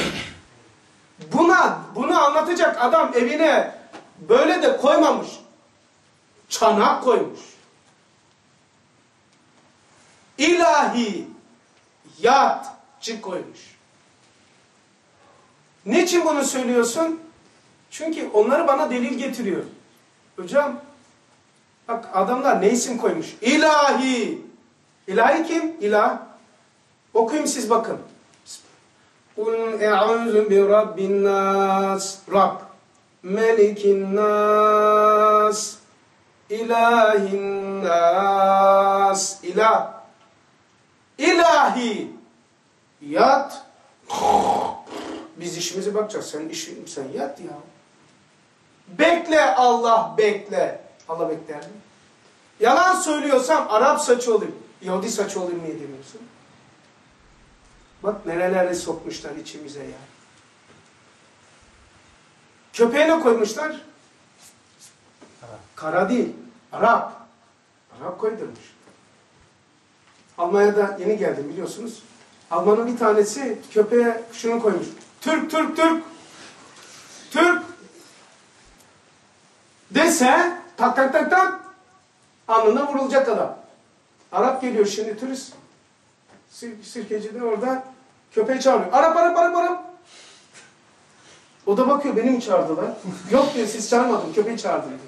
Buna, bunu anlatacak adam evine böyle de koymamış. Çanak koymuş. İlahi yatçı koymuş. Niçin bunu söylüyorsun? Çünkü onları bana delil getiriyor. Hocam bak adamlar ne isim koymuş? İlahi. İlahi kim? İlah. Okuyayım siz bakın. Kul e'uzu bi rabbin nas. Rab. Melikin nas. İlahin nas. İlah. İlahi. Yat. Biz işimize bakacağız. Sen işin, sen yat ya. Bekle Allah bekle. Allah bekler mi? Yalan söylüyorsam Arap saçı olayım. Yahudi saçı olayım niye demiyorsun? Bak nerelere sokmuşlar içimize ya. Köpeğine koymuşlar. Kara değil. Arap. Arap koydurmuş. Almanya'da yeni geldim biliyorsunuz. Almanın bir tanesi köpeğe şunu koymuş. Türk, Türk, Türk. Türk. Dese tak tak tak tak alnına vurulacak adam. Arap geliyor şimdi turist. Sir sirkeci de orada köpeği çağırıyor. Arap, Arap, Arap, Arap. O da bakıyor beni mi çağırdılar? Yok diyor siz çağırmadın köpeği çağırdım diyor.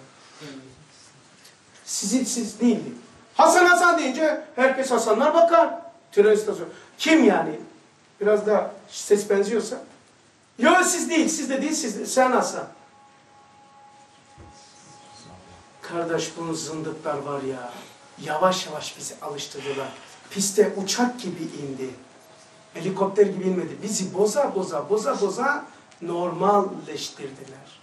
Sizi siz değildi. Hasan Hasan deyince herkes Hasanlar bakar. Tren istasyonu. Kim yani? Biraz da ses benziyorsa. Yok siz değil, siz de değil, siz de. Sen Hasan. Kardeş bu zındıklar var ya. Yavaş yavaş bizi alıştırdılar. Piste uçak gibi indi. Helikopter gibi inmedi. Bizi boza boza boza boza normalleştirdiler.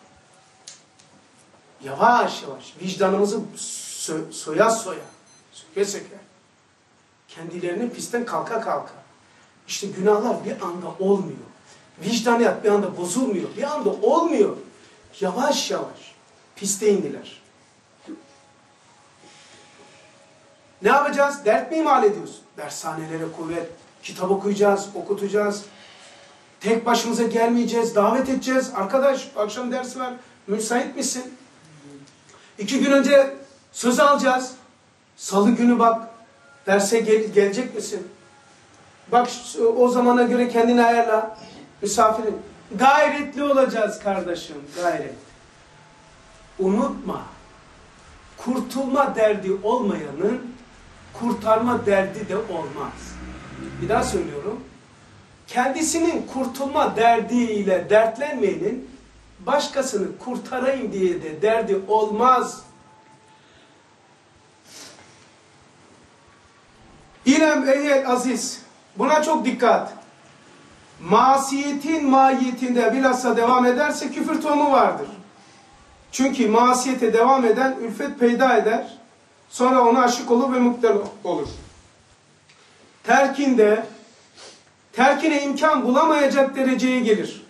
Yavaş yavaş vicdanımızı so- soya soya, söke söke. Kendilerini pistten kalka kalka. İşte günahlar bir anda olmuyor. Vicdaniyat bir anda bozulmuyor. Bir anda olmuyor. Yavaş yavaş piste indiler. Ne yapacağız? Dert mi imal ediyorsun? Dershanelere kuvvet. Kitap okuyacağız, okutacağız. Tek başımıza gelmeyeceğiz, davet edeceğiz. Arkadaş akşam ders var, müsait misin? İki gün önce söz alacağız. Salı günü bak, derse gel gelecek misin? Bak o zamana göre kendini ayarla. Misafirin. Gayretli olacağız kardeşim, gayret. Unutma, kurtulma derdi olmayanın kurtarma derdi de olmaz. Bir daha söylüyorum. Kendisinin kurtulma derdiyle dertlenmeyenin başkasını kurtarayım diye de derdi olmaz. İrem eyyel aziz. Buna çok dikkat. Masiyetin mahiyetinde bilhassa devam ederse küfür tohumu vardır. Çünkü masiyete devam eden ülfet peyda eder. Sonra ona aşık olur ve mutlu olur. Terkinde terkine imkan bulamayacak dereceye gelir.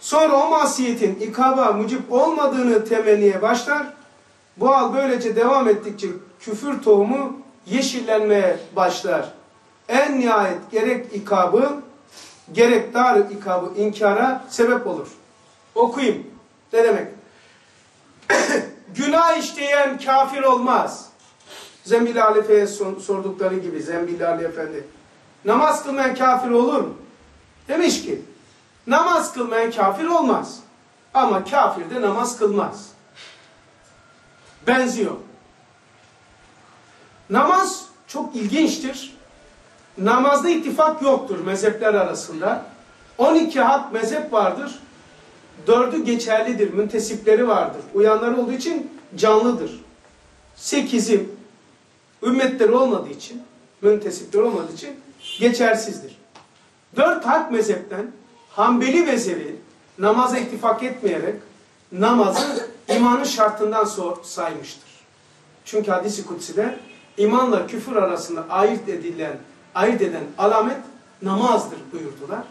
Sonra o masiyetin ikaba mucip olmadığını temenniye başlar. Bu hal böylece devam ettikçe küfür tohumu yeşillenmeye başlar. En nihayet gerek ikabı gerek dar ikabı inkara sebep olur. Okuyayım. Ne demek? Günah işleyen kafir olmaz. Zembil Alife'ye sordukları gibi Zembil Ali Efendi. Namaz kılmayan kafir olur? Demiş ki namaz kılmayan kafir olmaz. Ama kafir de namaz kılmaz. Benziyor. Namaz çok ilginçtir. Namazda ittifak yoktur mezhepler arasında. 12 hak mezhep vardır. Dördü geçerlidir, müntesipleri vardır. Uyanları olduğu için canlıdır. Sekizi ümmetleri olmadığı için, müntesipleri olmadığı için geçersizdir. Dört hak mezhepten Hanbeli mezhebi namaza ittifak etmeyerek namazı imanın şartından saymıştır. Çünkü hadisi kutside imanla küfür arasında ayırt edilen, ayırt eden alamet namazdır buyurdular.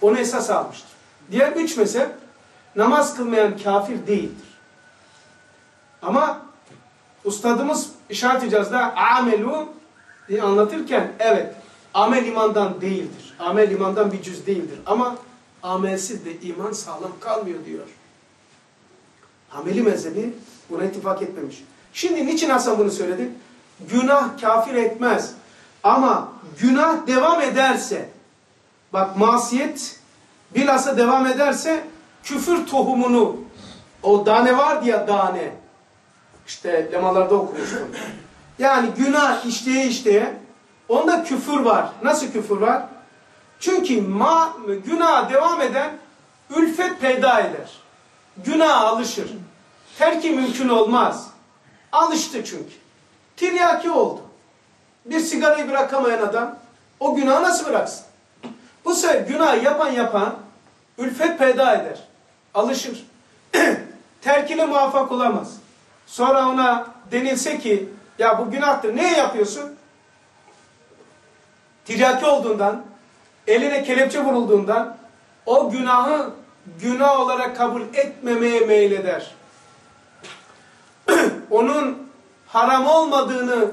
Onu esas almıştır. Diğer üç mezhep namaz kılmayan kafir değildir. Ama ustadımız işaret icazda amelu diye anlatırken evet amel imandan değildir. Amel imandan bir cüz değildir. Ama amelsiz de iman sağlam kalmıyor diyor. Ameli mezhebi buna ittifak etmemiş. Şimdi niçin Hasan bunu söyledi? Günah kafir etmez. Ama günah devam ederse, bak masiyet bilhassa devam ederse küfür tohumunu, o tane var diye tane, işte lemalarda okumuştum. Yani günah işleye işleye, onda küfür var. Nasıl küfür var? Çünkü ma, günah devam eden ülfet peyda eder. Günah alışır. Terki mümkün olmaz. Alıştı çünkü. Tiryaki oldu. Bir sigarayı bırakamayan adam o günahı nasıl bıraksın? Bu sefer günah yapan yapan ülfet peyda eder. Alışır. Terkine muvaffak olamaz. Sonra ona denilse ki ya bu günahtır. Niye yapıyorsun? Tiryaki olduğundan, eline kelepçe vurulduğundan o günahı günah olarak kabul etmemeye meyleder. Onun haram olmadığını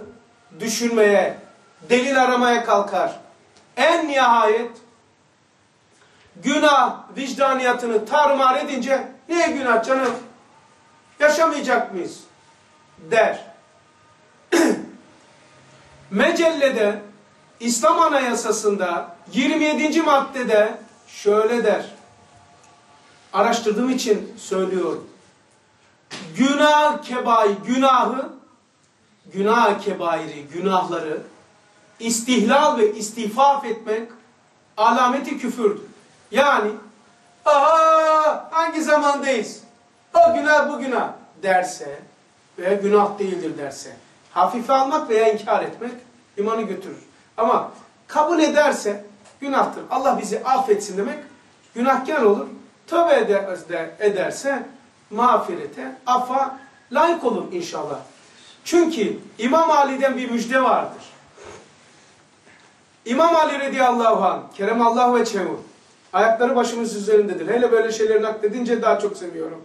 düşünmeye, delil aramaya kalkar. En nihayet günah vicdaniyatını tarumar edince niye günah canım? Yaşamayacak mıyız? Der. Mecellede İslam Anayasası'nda 27. maddede şöyle der. Araştırdığım için söylüyorum. Günah kebai, günahı, günah kebairi, günahları istihlal ve istifaf etmek alameti küfürdür. Yani aa hangi zamandayız? O günah bu günah derse veya günah değildir derse hafife almak veya inkar etmek imanı götürür. Ama kabul ederse günahtır. Allah bizi affetsin demek günahkar olur. Tövbe eder, ederse mağfirete, affa layık olur inşallah. Çünkü İmam Ali'den bir müjde vardır. İmam Ali radıyallahu anh, keremallahu ve çevu, ayakları başımız üzerindedir. Hele böyle şeyleri nakledince daha çok seviyorum.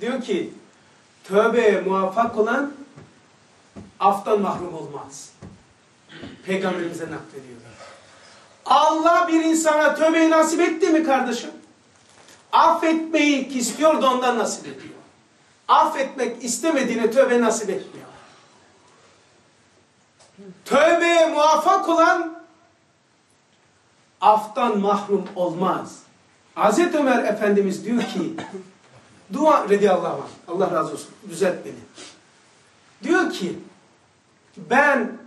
Diyor ki, tövbeye muvaffak olan aftan mahrum olmaz. Peygamberimize naklediyor. Allah bir insana tövbeyi nasip etti mi kardeşim? Affetmeyi istiyor da ondan nasip ediyor. Affetmek istemediğine tövbe nasip etmiyor. Tövbeye muvaffak olan aftan mahrum olmaz. Hazreti Ömer Efendimiz diyor ki dua radıyallahu anh Allah razı olsun düzelt beni. Diyor ki ben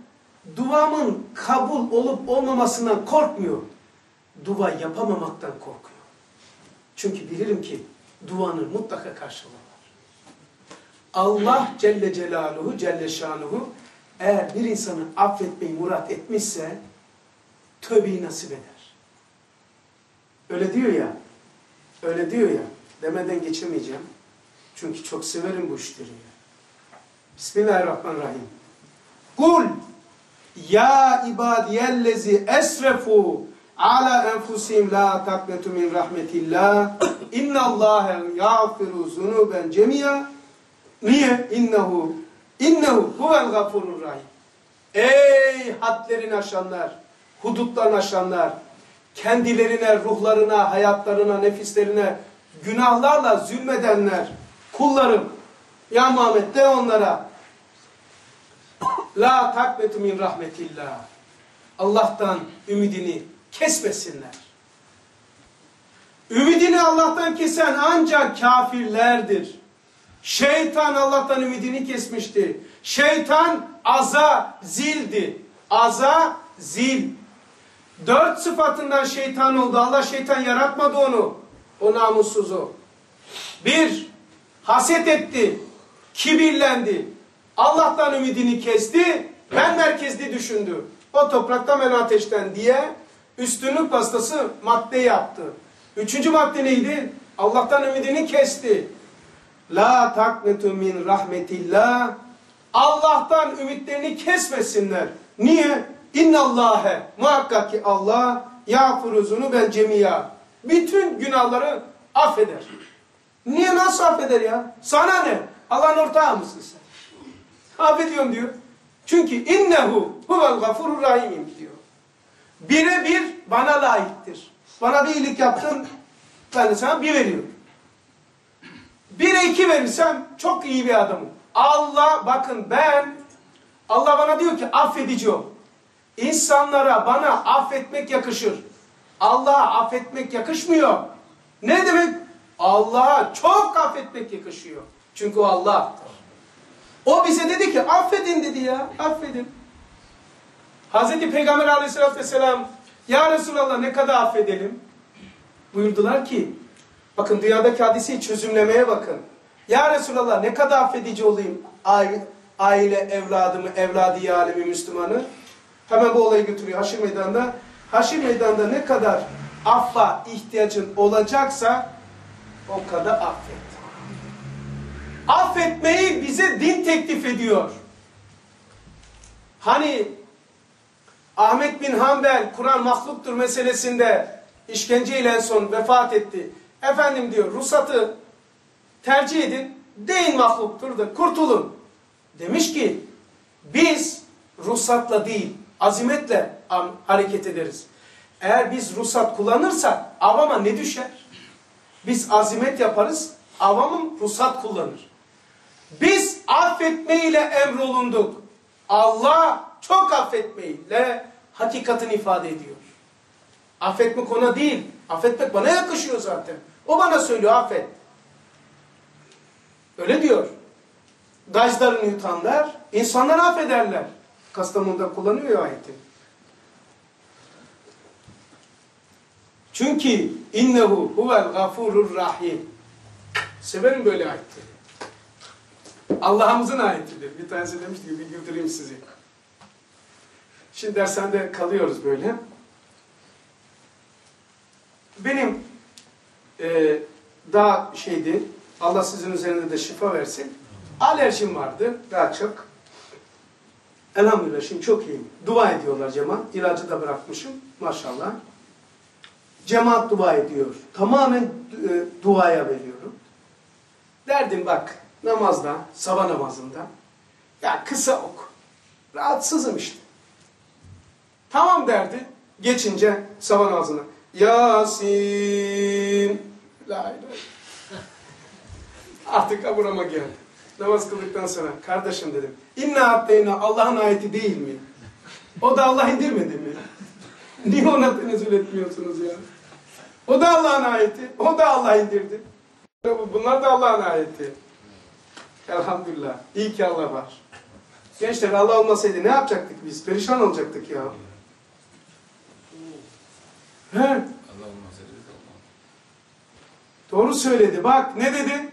duamın kabul olup olmamasından korkmuyorum. Dua yapamamaktan korkuyorum. Çünkü bilirim ki duanın mutlaka karşılığı. Allah Celle Celaluhu, Celle Şanuhu eğer bir insanı affetmeyi murat etmişse tövbeyi nasip eder. Öyle diyor ya, öyle diyor ya, demeden geçemeyeceğim. Çünkü çok severim bu işleri. Bismillahirrahmanirrahim. Kul ya ibadiyellezi esrefu ala enfusihim la taknetu min rahmetillah innallâhe yağfiru zunuben cemiya niye? innehu innehu huvel gafurur rahim ey hadlerini aşanlar hudutlarını aşanlar kendilerine, ruhlarına, hayatlarına, nefislerine günahlarla zulmedenler kullarım ya Muhammed de onlara La takbetu min rahmetillah. Allah'tan ümidini kesmesinler. Ümidini Allah'tan kesen ancak kafirlerdir. Şeytan Allah'tan ümidini kesmişti. Şeytan aza zildi. Aza, zil. Dört sıfatından şeytan oldu. Allah şeytan yaratmadı onu. O namussuzu. Bir, haset etti. Kibirlendi. Allah'tan ümidini kesti. Ben merkezli düşündü. O topraktan ben ateşten diye üstünlük pastası madde yaptı. Üçüncü madde neydi? Allah'tan ümidini kesti. La taknetu min rahmetillah. Allah'tan ümitlerini kesmesinler. Niye? İnnallâhe. Muhakkak ki Allah yağfuruzunu ben cemiya. Bütün günahları affeder. Niye nasıl affeder ya? Sana ne? Allah'ın ortağı mısın sen? Affediyorum diyor. Çünkü innehu huvel gafurur rahimim diyor. Bire bir bana layıktır. Bana bir iyilik yaptın, ben de sana bir veriyorum. Bire iki verirsem çok iyi bir adamım. Allah bakın ben, Allah bana diyor ki affedici ol. İnsanlara bana affetmek yakışır. Allah'a affetmek yakışmıyor. Ne demek? Allah'a çok affetmek yakışıyor. Çünkü o Allah. O bize dedi ki affedin dedi ya. Affedin. Hazreti Peygamber aleyhissalatü vesselam Ya Resulallah ne kadar affedelim? Buyurdular ki bakın dünyadaki hadisi çözümlemeye bakın. Ya Resulallah ne kadar affedici olayım aile, evladımı, evladı alemi Müslümanı. Hemen bu olayı götürüyor Haşir Meydanı'nda. Haşir Meydanı'nda ne kadar affa ihtiyacın olacaksa o kadar affet. Affetmeyi bize din teklif ediyor. Hani Ahmet bin Hanbel Kur'an mahluktur meselesinde işkenceyle en son vefat etti. Efendim diyor ruhsatı tercih edin. Deyin mahluktur da kurtulun. Demiş ki biz ruhsatla değil azimetle hareket ederiz. Eğer biz ruhsat kullanırsak avama ne düşer? Biz azimet yaparız, avamın ruhsat kullanır. Biz affetmeyle emrolunduk. Allah çok affetmeyle hakikatini ifade ediyor. Affetmek ona değil. Affetmek bana yakışıyor zaten. O bana söylüyor affet. Öyle diyor. Gazlarını yutanlar insanlar affederler. Kastamonu'da kullanıyor ayeti. Çünkü innehu huvel gafurur rahim. Severim böyle ayetleri. Allah'ımızın ayetidir. Bir tanesi demişti ki bir sizi. Şimdi dershanede kalıyoruz böyle. Benim e, daha şeydi, Allah sizin üzerinde de şifa versin. Alerjim vardı daha çok. Elhamdülillah şimdi çok iyiyim. Dua ediyorlar cemaat. İlacı da bırakmışım maşallah. Cemaat dua ediyor. Tamamen e, duaya veriyorum. Derdim bak namazda, sabah namazında. Ya kısa oku. Rahatsızım işte. Tamam derdi. Geçince sabah namazına. Yasin. Artık kaburama geldi. Namaz kıldıktan sonra kardeşim dedim. İnna atteyna Allah'ın ayeti değil mi? O da Allah indirmedi mi? Niye ona tenezzül etmiyorsunuz ya? O da Allah'ın ayeti. O da Allah indirdi. Bunlar da Allah'ın ayeti. Elhamdülillah. İyi ki Allah var. Gençler Allah olmasaydı ne yapacaktık biz? Perişan olacaktık ya. He? Allah olmasaydı biz olmaz. Doğru söyledi. Bak ne dedi?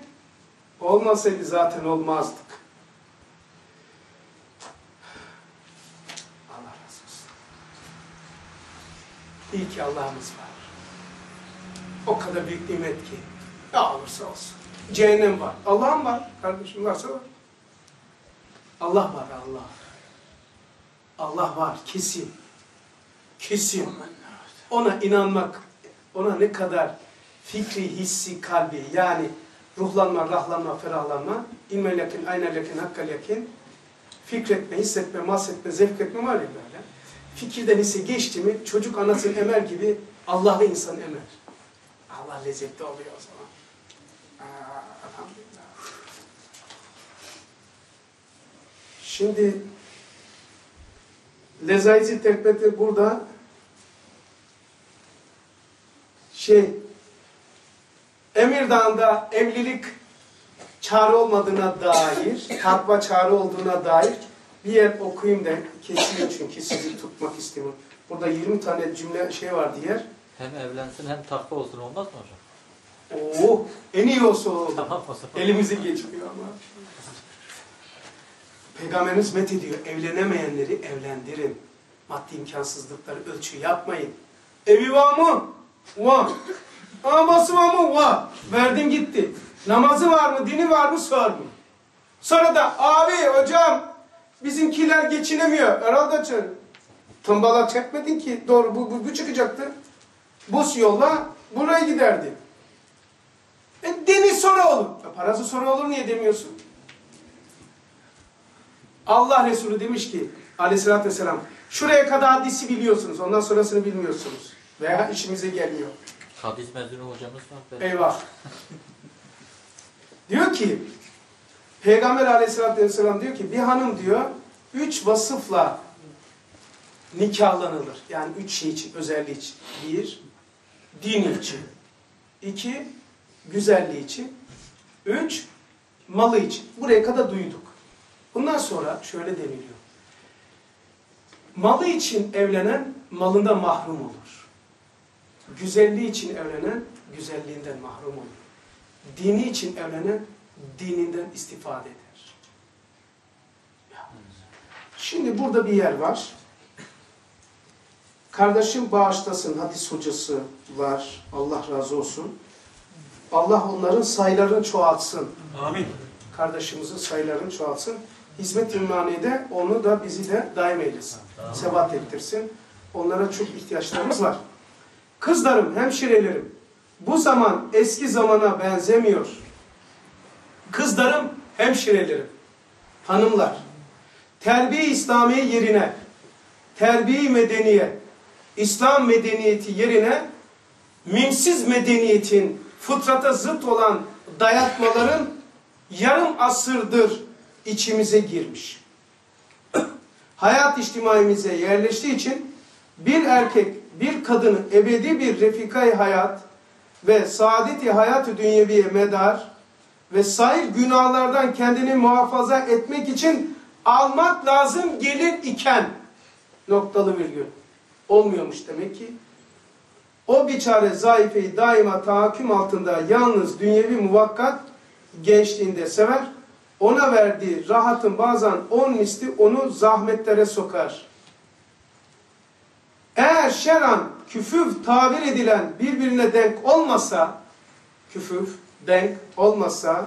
Olmasaydı zaten olmazdık. Allah razı olsun. İyi ki Allah'ımız var. O kadar büyük nimet ki. Ne olursa olsun. Cehennem var. Allah'ım var. Kardeşim varsa var. Allah var Allah. Allah var kesin. Kesin. Ona inanmak, ona ne kadar fikri, hissi, kalbi yani ruhlanma, rahlanma, ferahlanma, ilmel yakin, aynel yakin, hakkal yakin, fikretme, hissetme, mahsetme, zevk etme var ya böyle. Fikirden hisse geçti mi çocuk anasını emer gibi Allah'ı insan emer. Allah lezzetli oluyor o zaman. Aa. Şimdi Lezaizi Tekbet'i burada şey Emir Dağı'nda evlilik çare olmadığına dair, takva çare olduğuna dair Bir yer okuyayım da keseyim çünkü sizi tutmak istemiyorum. Burada 20 tane cümle şey var diğer. Hem evlensin hem takva olsun olmaz mı hocam? Oo, en iyi olsa o. Tamam o zaman. Elimize geçmiyor ama. Peygamberimiz met ediyor. Evlenemeyenleri evlendirin. Maddi imkansızlıkları ölçü yapmayın. Evi var mı? Var. Aması var mı? Var. Verdim gitti. Namazı var mı? Dini var mı? Sormuyor. Sonra da abi hocam bizimkiler geçinemiyor. Herhalde sen tımbalak çekmedin ki. Doğru bu, bu, bu çıkacaktı. Bus yolla buraya giderdi. E, dini soru olur. E, parası soru olur niye demiyorsun? Allah Resulü demiş ki aleyhissalatü vesselam şuraya kadar hadisi biliyorsunuz ondan sonrasını bilmiyorsunuz. Veya işimize gelmiyor. Hadis mezunu hocamız var. Eyvah. diyor ki Peygamber aleyhissalatü vesselam diyor ki bir hanım diyor üç vasıfla nikahlanılır. Yani üç şey için, özelliği için. Bir, dini için. İki, güzelliği için. Üç, malı için. Buraya kadar duyduk. Bundan sonra şöyle deniliyor. Malı için evlenen malından mahrum olur. Güzelliği için evlenen güzelliğinden mahrum olur. Dini için evlenen dininden istifade eder. Şimdi burada bir yer var. Kardeşim bağışlasın hadis hocası var. Allah razı olsun. Allah onların sayılarını çoğaltsın. Amin. Kardeşimizin sayılarını çoğaltsın. Hizmet de onu da bizi de daim eylesin. Sebat ettirsin. Onlara çok ihtiyaçlarımız var. Kızlarım, hemşirelerim, bu zaman eski zamana benzemiyor. Kızlarım, hemşirelerim, hanımlar, terbiye İslamiye yerine, terbiye medeniye, İslam medeniyeti yerine, mimsiz medeniyetin fıtrata zıt olan dayatmaların yarım asırdır içimize girmiş. Hayat içtimaimize yerleştiği için bir erkek bir kadını ebedi bir refikayı hayat ve saadeti hayatı dünyeviye medar ve sair günahlardan kendini muhafaza etmek için almak lazım gelir iken noktalı virgül olmuyormuş demek ki. O biçare zayıfeyi daima tahakküm altında yalnız dünyevi muvakkat gençliğinde sever. Ona verdiği rahatın bazen on misli onu zahmetlere sokar. Eğer şeran küfüf tabir edilen birbirine denk olmasa, küfüf denk olmasa,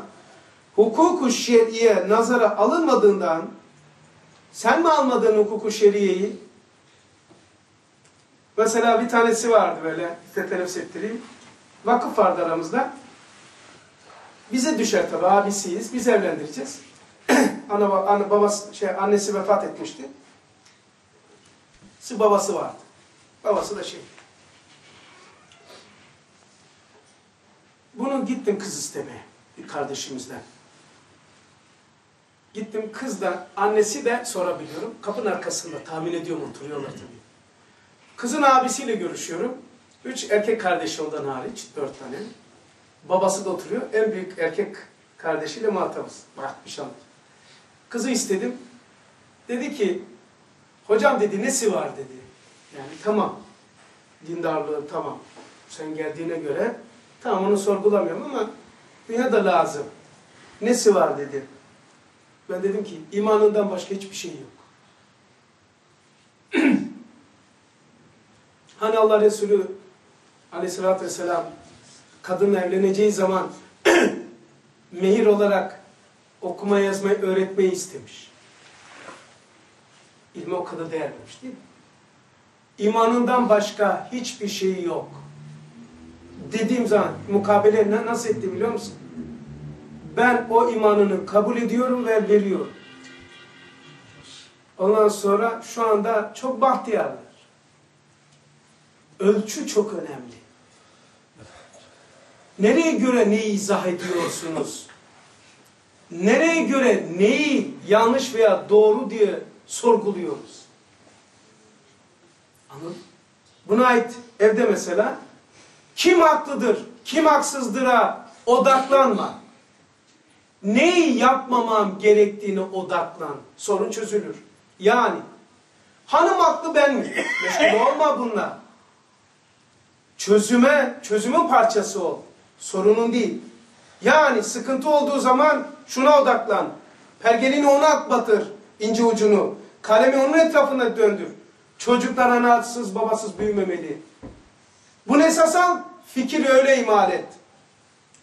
hukuku şer'iye nazara alınmadığından, sen mi almadın hukuku şer'iyeyi? Mesela bir tanesi vardı böyle, size teneffüs ettireyim. Vakıf vardı aramızda. Bize düşer tabi abisiyiz, biz evlendireceğiz. ana, ana, babası, şey, annesi vefat etmişti. Babası vardı. Babası da şey. Bunu gittim kız istemeye bir kardeşimizden. Gittim kız da annesi de sorabiliyorum. Kapının arkasında tahmin ediyorum oturuyorlar tabii. Kızın abisiyle görüşüyorum. Üç erkek kardeşi ondan hariç. Dört tane. Babası da oturuyor. En büyük erkek kardeşiyle muhatabız. Bırakmış ama. Kızı istedim. Dedi ki hocam dedi nesi var dedi. Yani tamam. Dindarlığı tamam. Sen geldiğine göre tamam onu sorgulamıyorum ama dünya da lazım. Nesi var dedi. Ben dedim ki imanından başka hiçbir şey yok. hani Allah Resulü aleyhissalatü vesselam kadın evleneceği zaman mehir olarak okuma yazmayı öğretmeyi istemiş. İlme o kadar değer vermiş değil mi? İmanından başka hiçbir şey yok. Dediğim zaman mukabele nasıl etti biliyor musun? Ben o imanını kabul ediyorum ve veriyorum. Ondan sonra şu anda çok bahtiyarlar. Ölçü çok önemli. Nereye göre neyi izah ediyorsunuz? Nereye göre neyi yanlış veya doğru diye sorguluyoruz? Buna ait evde mesela kim haklıdır, kim haksızdıra odaklanma. Neyi yapmamam gerektiğine odaklan. Sorun çözülür. Yani hanım haklı ben mi? Meşgul olma bununla. Çözüme, çözümün parçası ol. Sorunun değil. Yani sıkıntı olduğu zaman şuna odaklan. Pergelini ona at batır. ince ucunu. Kalemi onun etrafında döndür. Çocuklar anasız babasız büyümemeli. Bunu esas al, fikir öyle imal et.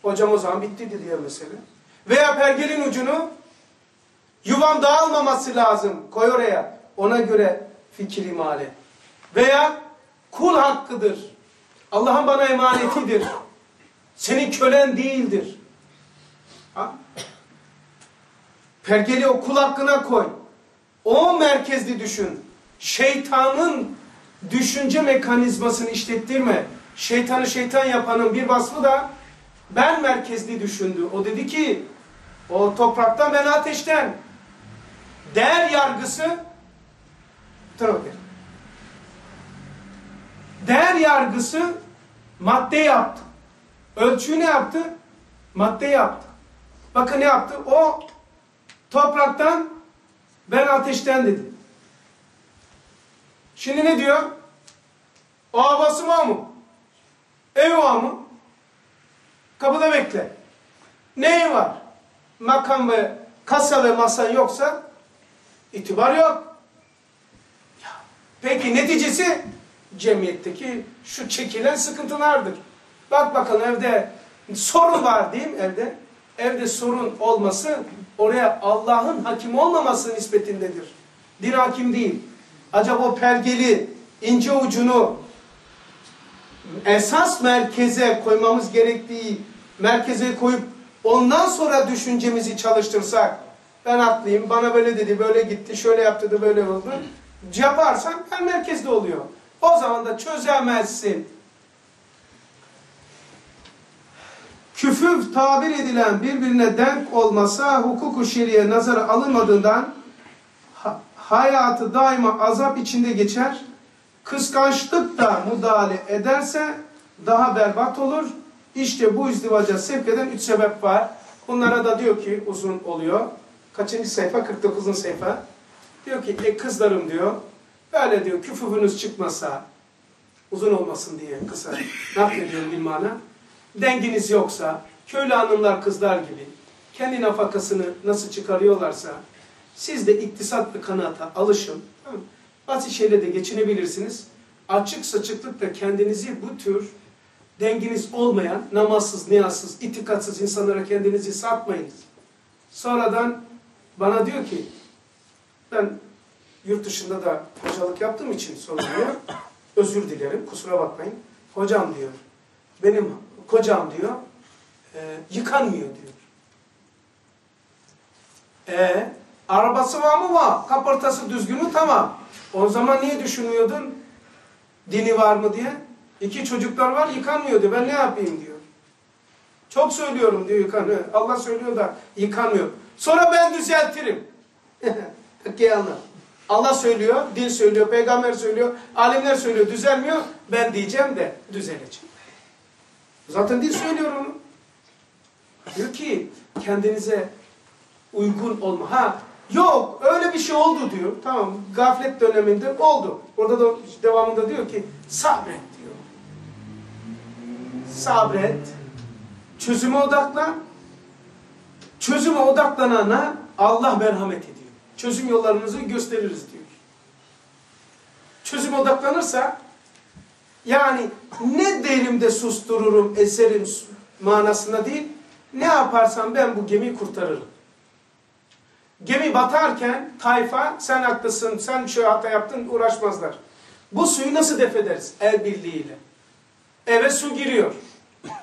Hocam o zaman bitti diye mesele. Veya pergelin ucunu yuvam dağılmaması lazım. Koy oraya. Ona göre fikir imal. Veya kul hakkıdır. Allah'ın bana emanetidir. Senin kölen değildir. Ha? Pergeli o kul hakkına koy. O merkezli düşün. Şeytanın düşünce mekanizmasını işlettirme. Şeytanı şeytan yapanın bir vasfı da ben merkezli düşündü. O dedi ki o topraktan ben ateşten. Değer yargısı. Değer yargısı madde yaptı. Ölçüyü ne yaptı? Madde yaptı. Bakın ne yaptı? O topraktan ben ateşten dedi. Şimdi ne diyor? Abası? Evi var mı? Kapıda bekle. Neyi var? Makam ve kasa ve masan yoksa itibar yok. Peki neticesi cemiyetteki şu çekilen sıkıntılardır. Bak bakalım evde sorun var diyeyim evde. Evde sorun olması oraya Allah'ın hakim olmaması nispetindedir. Din hakim değil. Acaba o pergeli ince ucunu esas merkeze koymamız gerektiği merkeze koyup ondan sonra düşüncemizi çalıştırsak ben haklıyım bana böyle dedi böyle gitti şöyle yaptı da böyle oldu yaparsan ben merkezde oluyor. O zaman da çözemezsin. Küfür tabir edilen birbirine denk olmasa hukuku şeriye nazara alınmadığından hayatı daima azap içinde geçer. Kıskançlık da müdahale ederse daha berbat olur. İşte bu izdivaca sevk eden üç sebep var. Bunlara da diyor ki uzun oluyor. Kaçıncı sayfa? 49. sayfa. Diyor ki e kızlarım diyor. Böyle diyor küfürünüz çıkmasa uzun olmasın diye kısa naklediyorum bir mana. Denginiz yoksa köylü hanımlar kızlar gibi kendi nafakasını nasıl çıkarıyorlarsa siz de iktisatlı kanaata alışın. Tamam? Bazı şeyle de geçinebilirsiniz. Açık saçıklıkla kendinizi bu tür denginiz olmayan, namazsız, niyazsız, itikatsız insanlara kendinizi satmayınız. Sonradan bana diyor ki, ben yurt dışında da hocalık yaptığım için soruluyor. Özür dilerim, kusura bakmayın. Hocam diyor, benim kocam diyor, e, yıkanmıyor diyor. E, arabası var mı var, kaportası düzgün mü tamam. O zaman niye düşünmüyordun? Dini var mı diye. İki çocuklar var yıkanmıyor diyor. Ben ne yapayım diyor. Çok söylüyorum diyor yıkanıyor. Allah söylüyor da yıkanmıyor. Sonra ben düzeltirim. Anla. Allah söylüyor, din söylüyor, peygamber söylüyor, alimler söylüyor, düzelmiyor. Ben diyeceğim de düzeleceğim. Zaten din söylüyor onu. Diyor ki kendinize uygun olma. Ha yok öyle bir şey oldu diyor. Tamam gaflet döneminde oldu. Orada da devamında diyor ki sabret diyor. Sabret. Çözüme odaklan. Çözüme odaklanana Allah merhamet ediyor. Çözüm yollarımızı gösteririz diyor. Çözüme odaklanırsa yani ne derim de sustururum eserim manasında değil. Ne yaparsam ben bu gemiyi kurtarırım. Gemi batarken tayfa sen haklısın, sen şu hata yaptın uğraşmazlar. Bu suyu nasıl def ederiz? El birliğiyle. Eve su giriyor.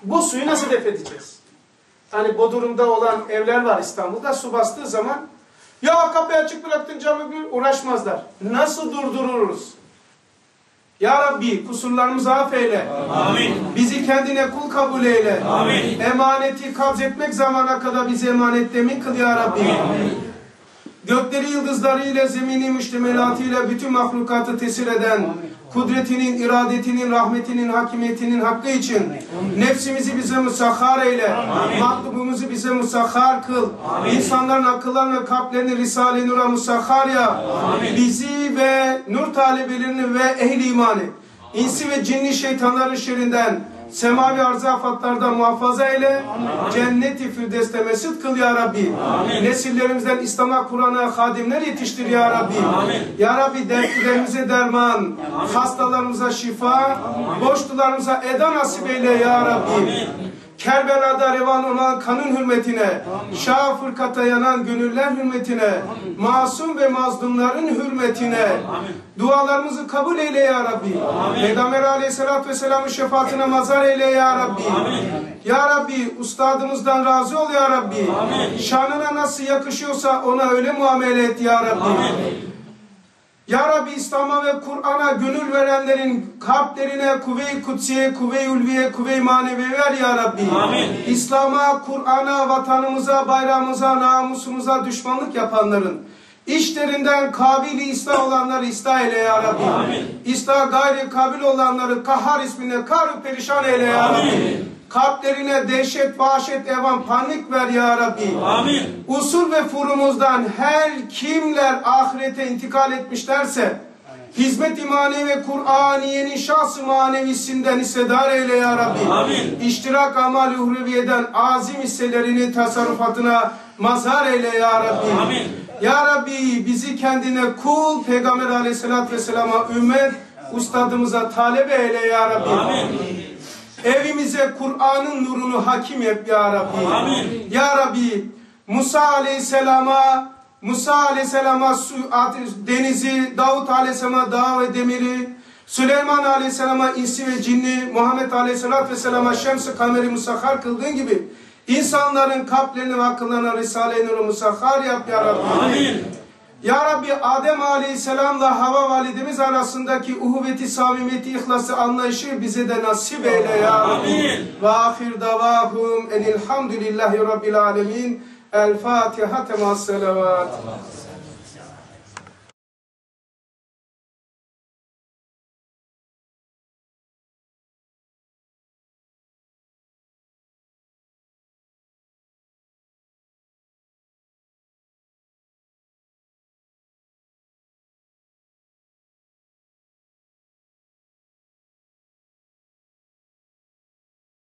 Bu suyu nasıl def edeceğiz? Hani Bodrum'da olan evler var İstanbul'da su bastığı zaman ya kapıyı açık bıraktın camı bir uğraşmazlar. Nasıl durdururuz? Ya Rabbi kusurlarımızı affeyle. Amin. Bizi kendine kul kabul eyle. Amin. Emaneti kabz etmek zamana kadar bizi emanet emin kıl ya Rabbi. Gökleri yıldızlarıyla, zemini müştemelatıyla bütün mahlukatı tesir eden, kudretinin, iradetinin, rahmetinin, hakimiyetinin hakkı için nefsimizi bize musahhar eyle, matlubumuzu bize musahhar kıl, insanların akıllarını kalplerini Risale-i Nur'a musahhar ya, bizi ve nur talebelerini ve ehli imanı, insi ve cinni şeytanların şerrinden, semavi arz afatlardan muhafaza eyle. Cenneti firdevste mesut kıl ya Rabbi. Nesillerimizden İslam'a, Kur'an'a hadimler yetiştir ya Rabbi. Ya Rabbi dertlerimize derman, hastalarımıza şifa, borçlularımıza eda nasip eyle ya Rabbi. Kerbela'da revan olan kanın hürmetine, Şah fırkata yanan gönüller hürmetine, masum ve mazlumların hürmetine, dualarımızı kabul eyle ya Rabbi. Peygamber aleyhissalatü vesselamın şefaatine mazhar eyle ya Rabbi. Ya Rabbi ustadımızdan razı ol ya Rabbi. Şanına nasıl yakışıyorsa ona öyle muamele et ya Rabbi. Ya Rabbi İslam'a ve Kur'an'a gönül verenlerin kalplerine kuvve-i kutsiye, kuvve-i ulviye, kuvve-i manevi ver ya Rabbi. İslam'a, Kur'an'a, vatanımıza, bayrağımıza, namusumuza düşmanlık yapanların işlerinden kabili ıslah olanları ıslah eyle ya Rabbi. İslah gayri kabil olanları kahhar ismine kar perişan eyle ya Rabbi. Kalplerine dehşet, vahşet, evan, panik ver ya Rabbi. Amin. Usul ve furumuzdan her kimler ahirete intikal etmişlerse hizmet imani ve Kur'aniyenin şahsı manevisinden hissedar eyle ya Rabbi. Amin. İştirak amali uhreviyeden azim hisselerini tasarrufatına mazhar eyle ya Rabbi. Amin. Ya Rabbi bizi kendine kul Peygamber aleyhissalatü vesselama ümmet ustadımıza talebe eyle ya Rabbi. Amin. Evimize Kur'an'ın nurunu hakim yap ya Rabbi. Amin. Ya Rabbi Musa Aleyhisselam'a Musa Aleyhisselam'a su, denizi, Davut Aleyhisselam'a dağ ve demiri, Süleyman Aleyhisselam'a insi ve cinni, Muhammed Aleyhisselatü Vesselam'a şems-i kameri musahhar kıldığın gibi insanların kalplerini ve akıllarına Risale-i Nur'u musahhar yap ya Rabbi. Amin. Ya Rabbi Adem Aleyhisselam'la Hava validemiz arasındaki uhuvveti, samimiyeti, ihlası, anlayışı bize de nasip eyle ya. Amin. Ve ahir davahum enilhamdülillahi rabbil alemin. El Fatiha temas selavat.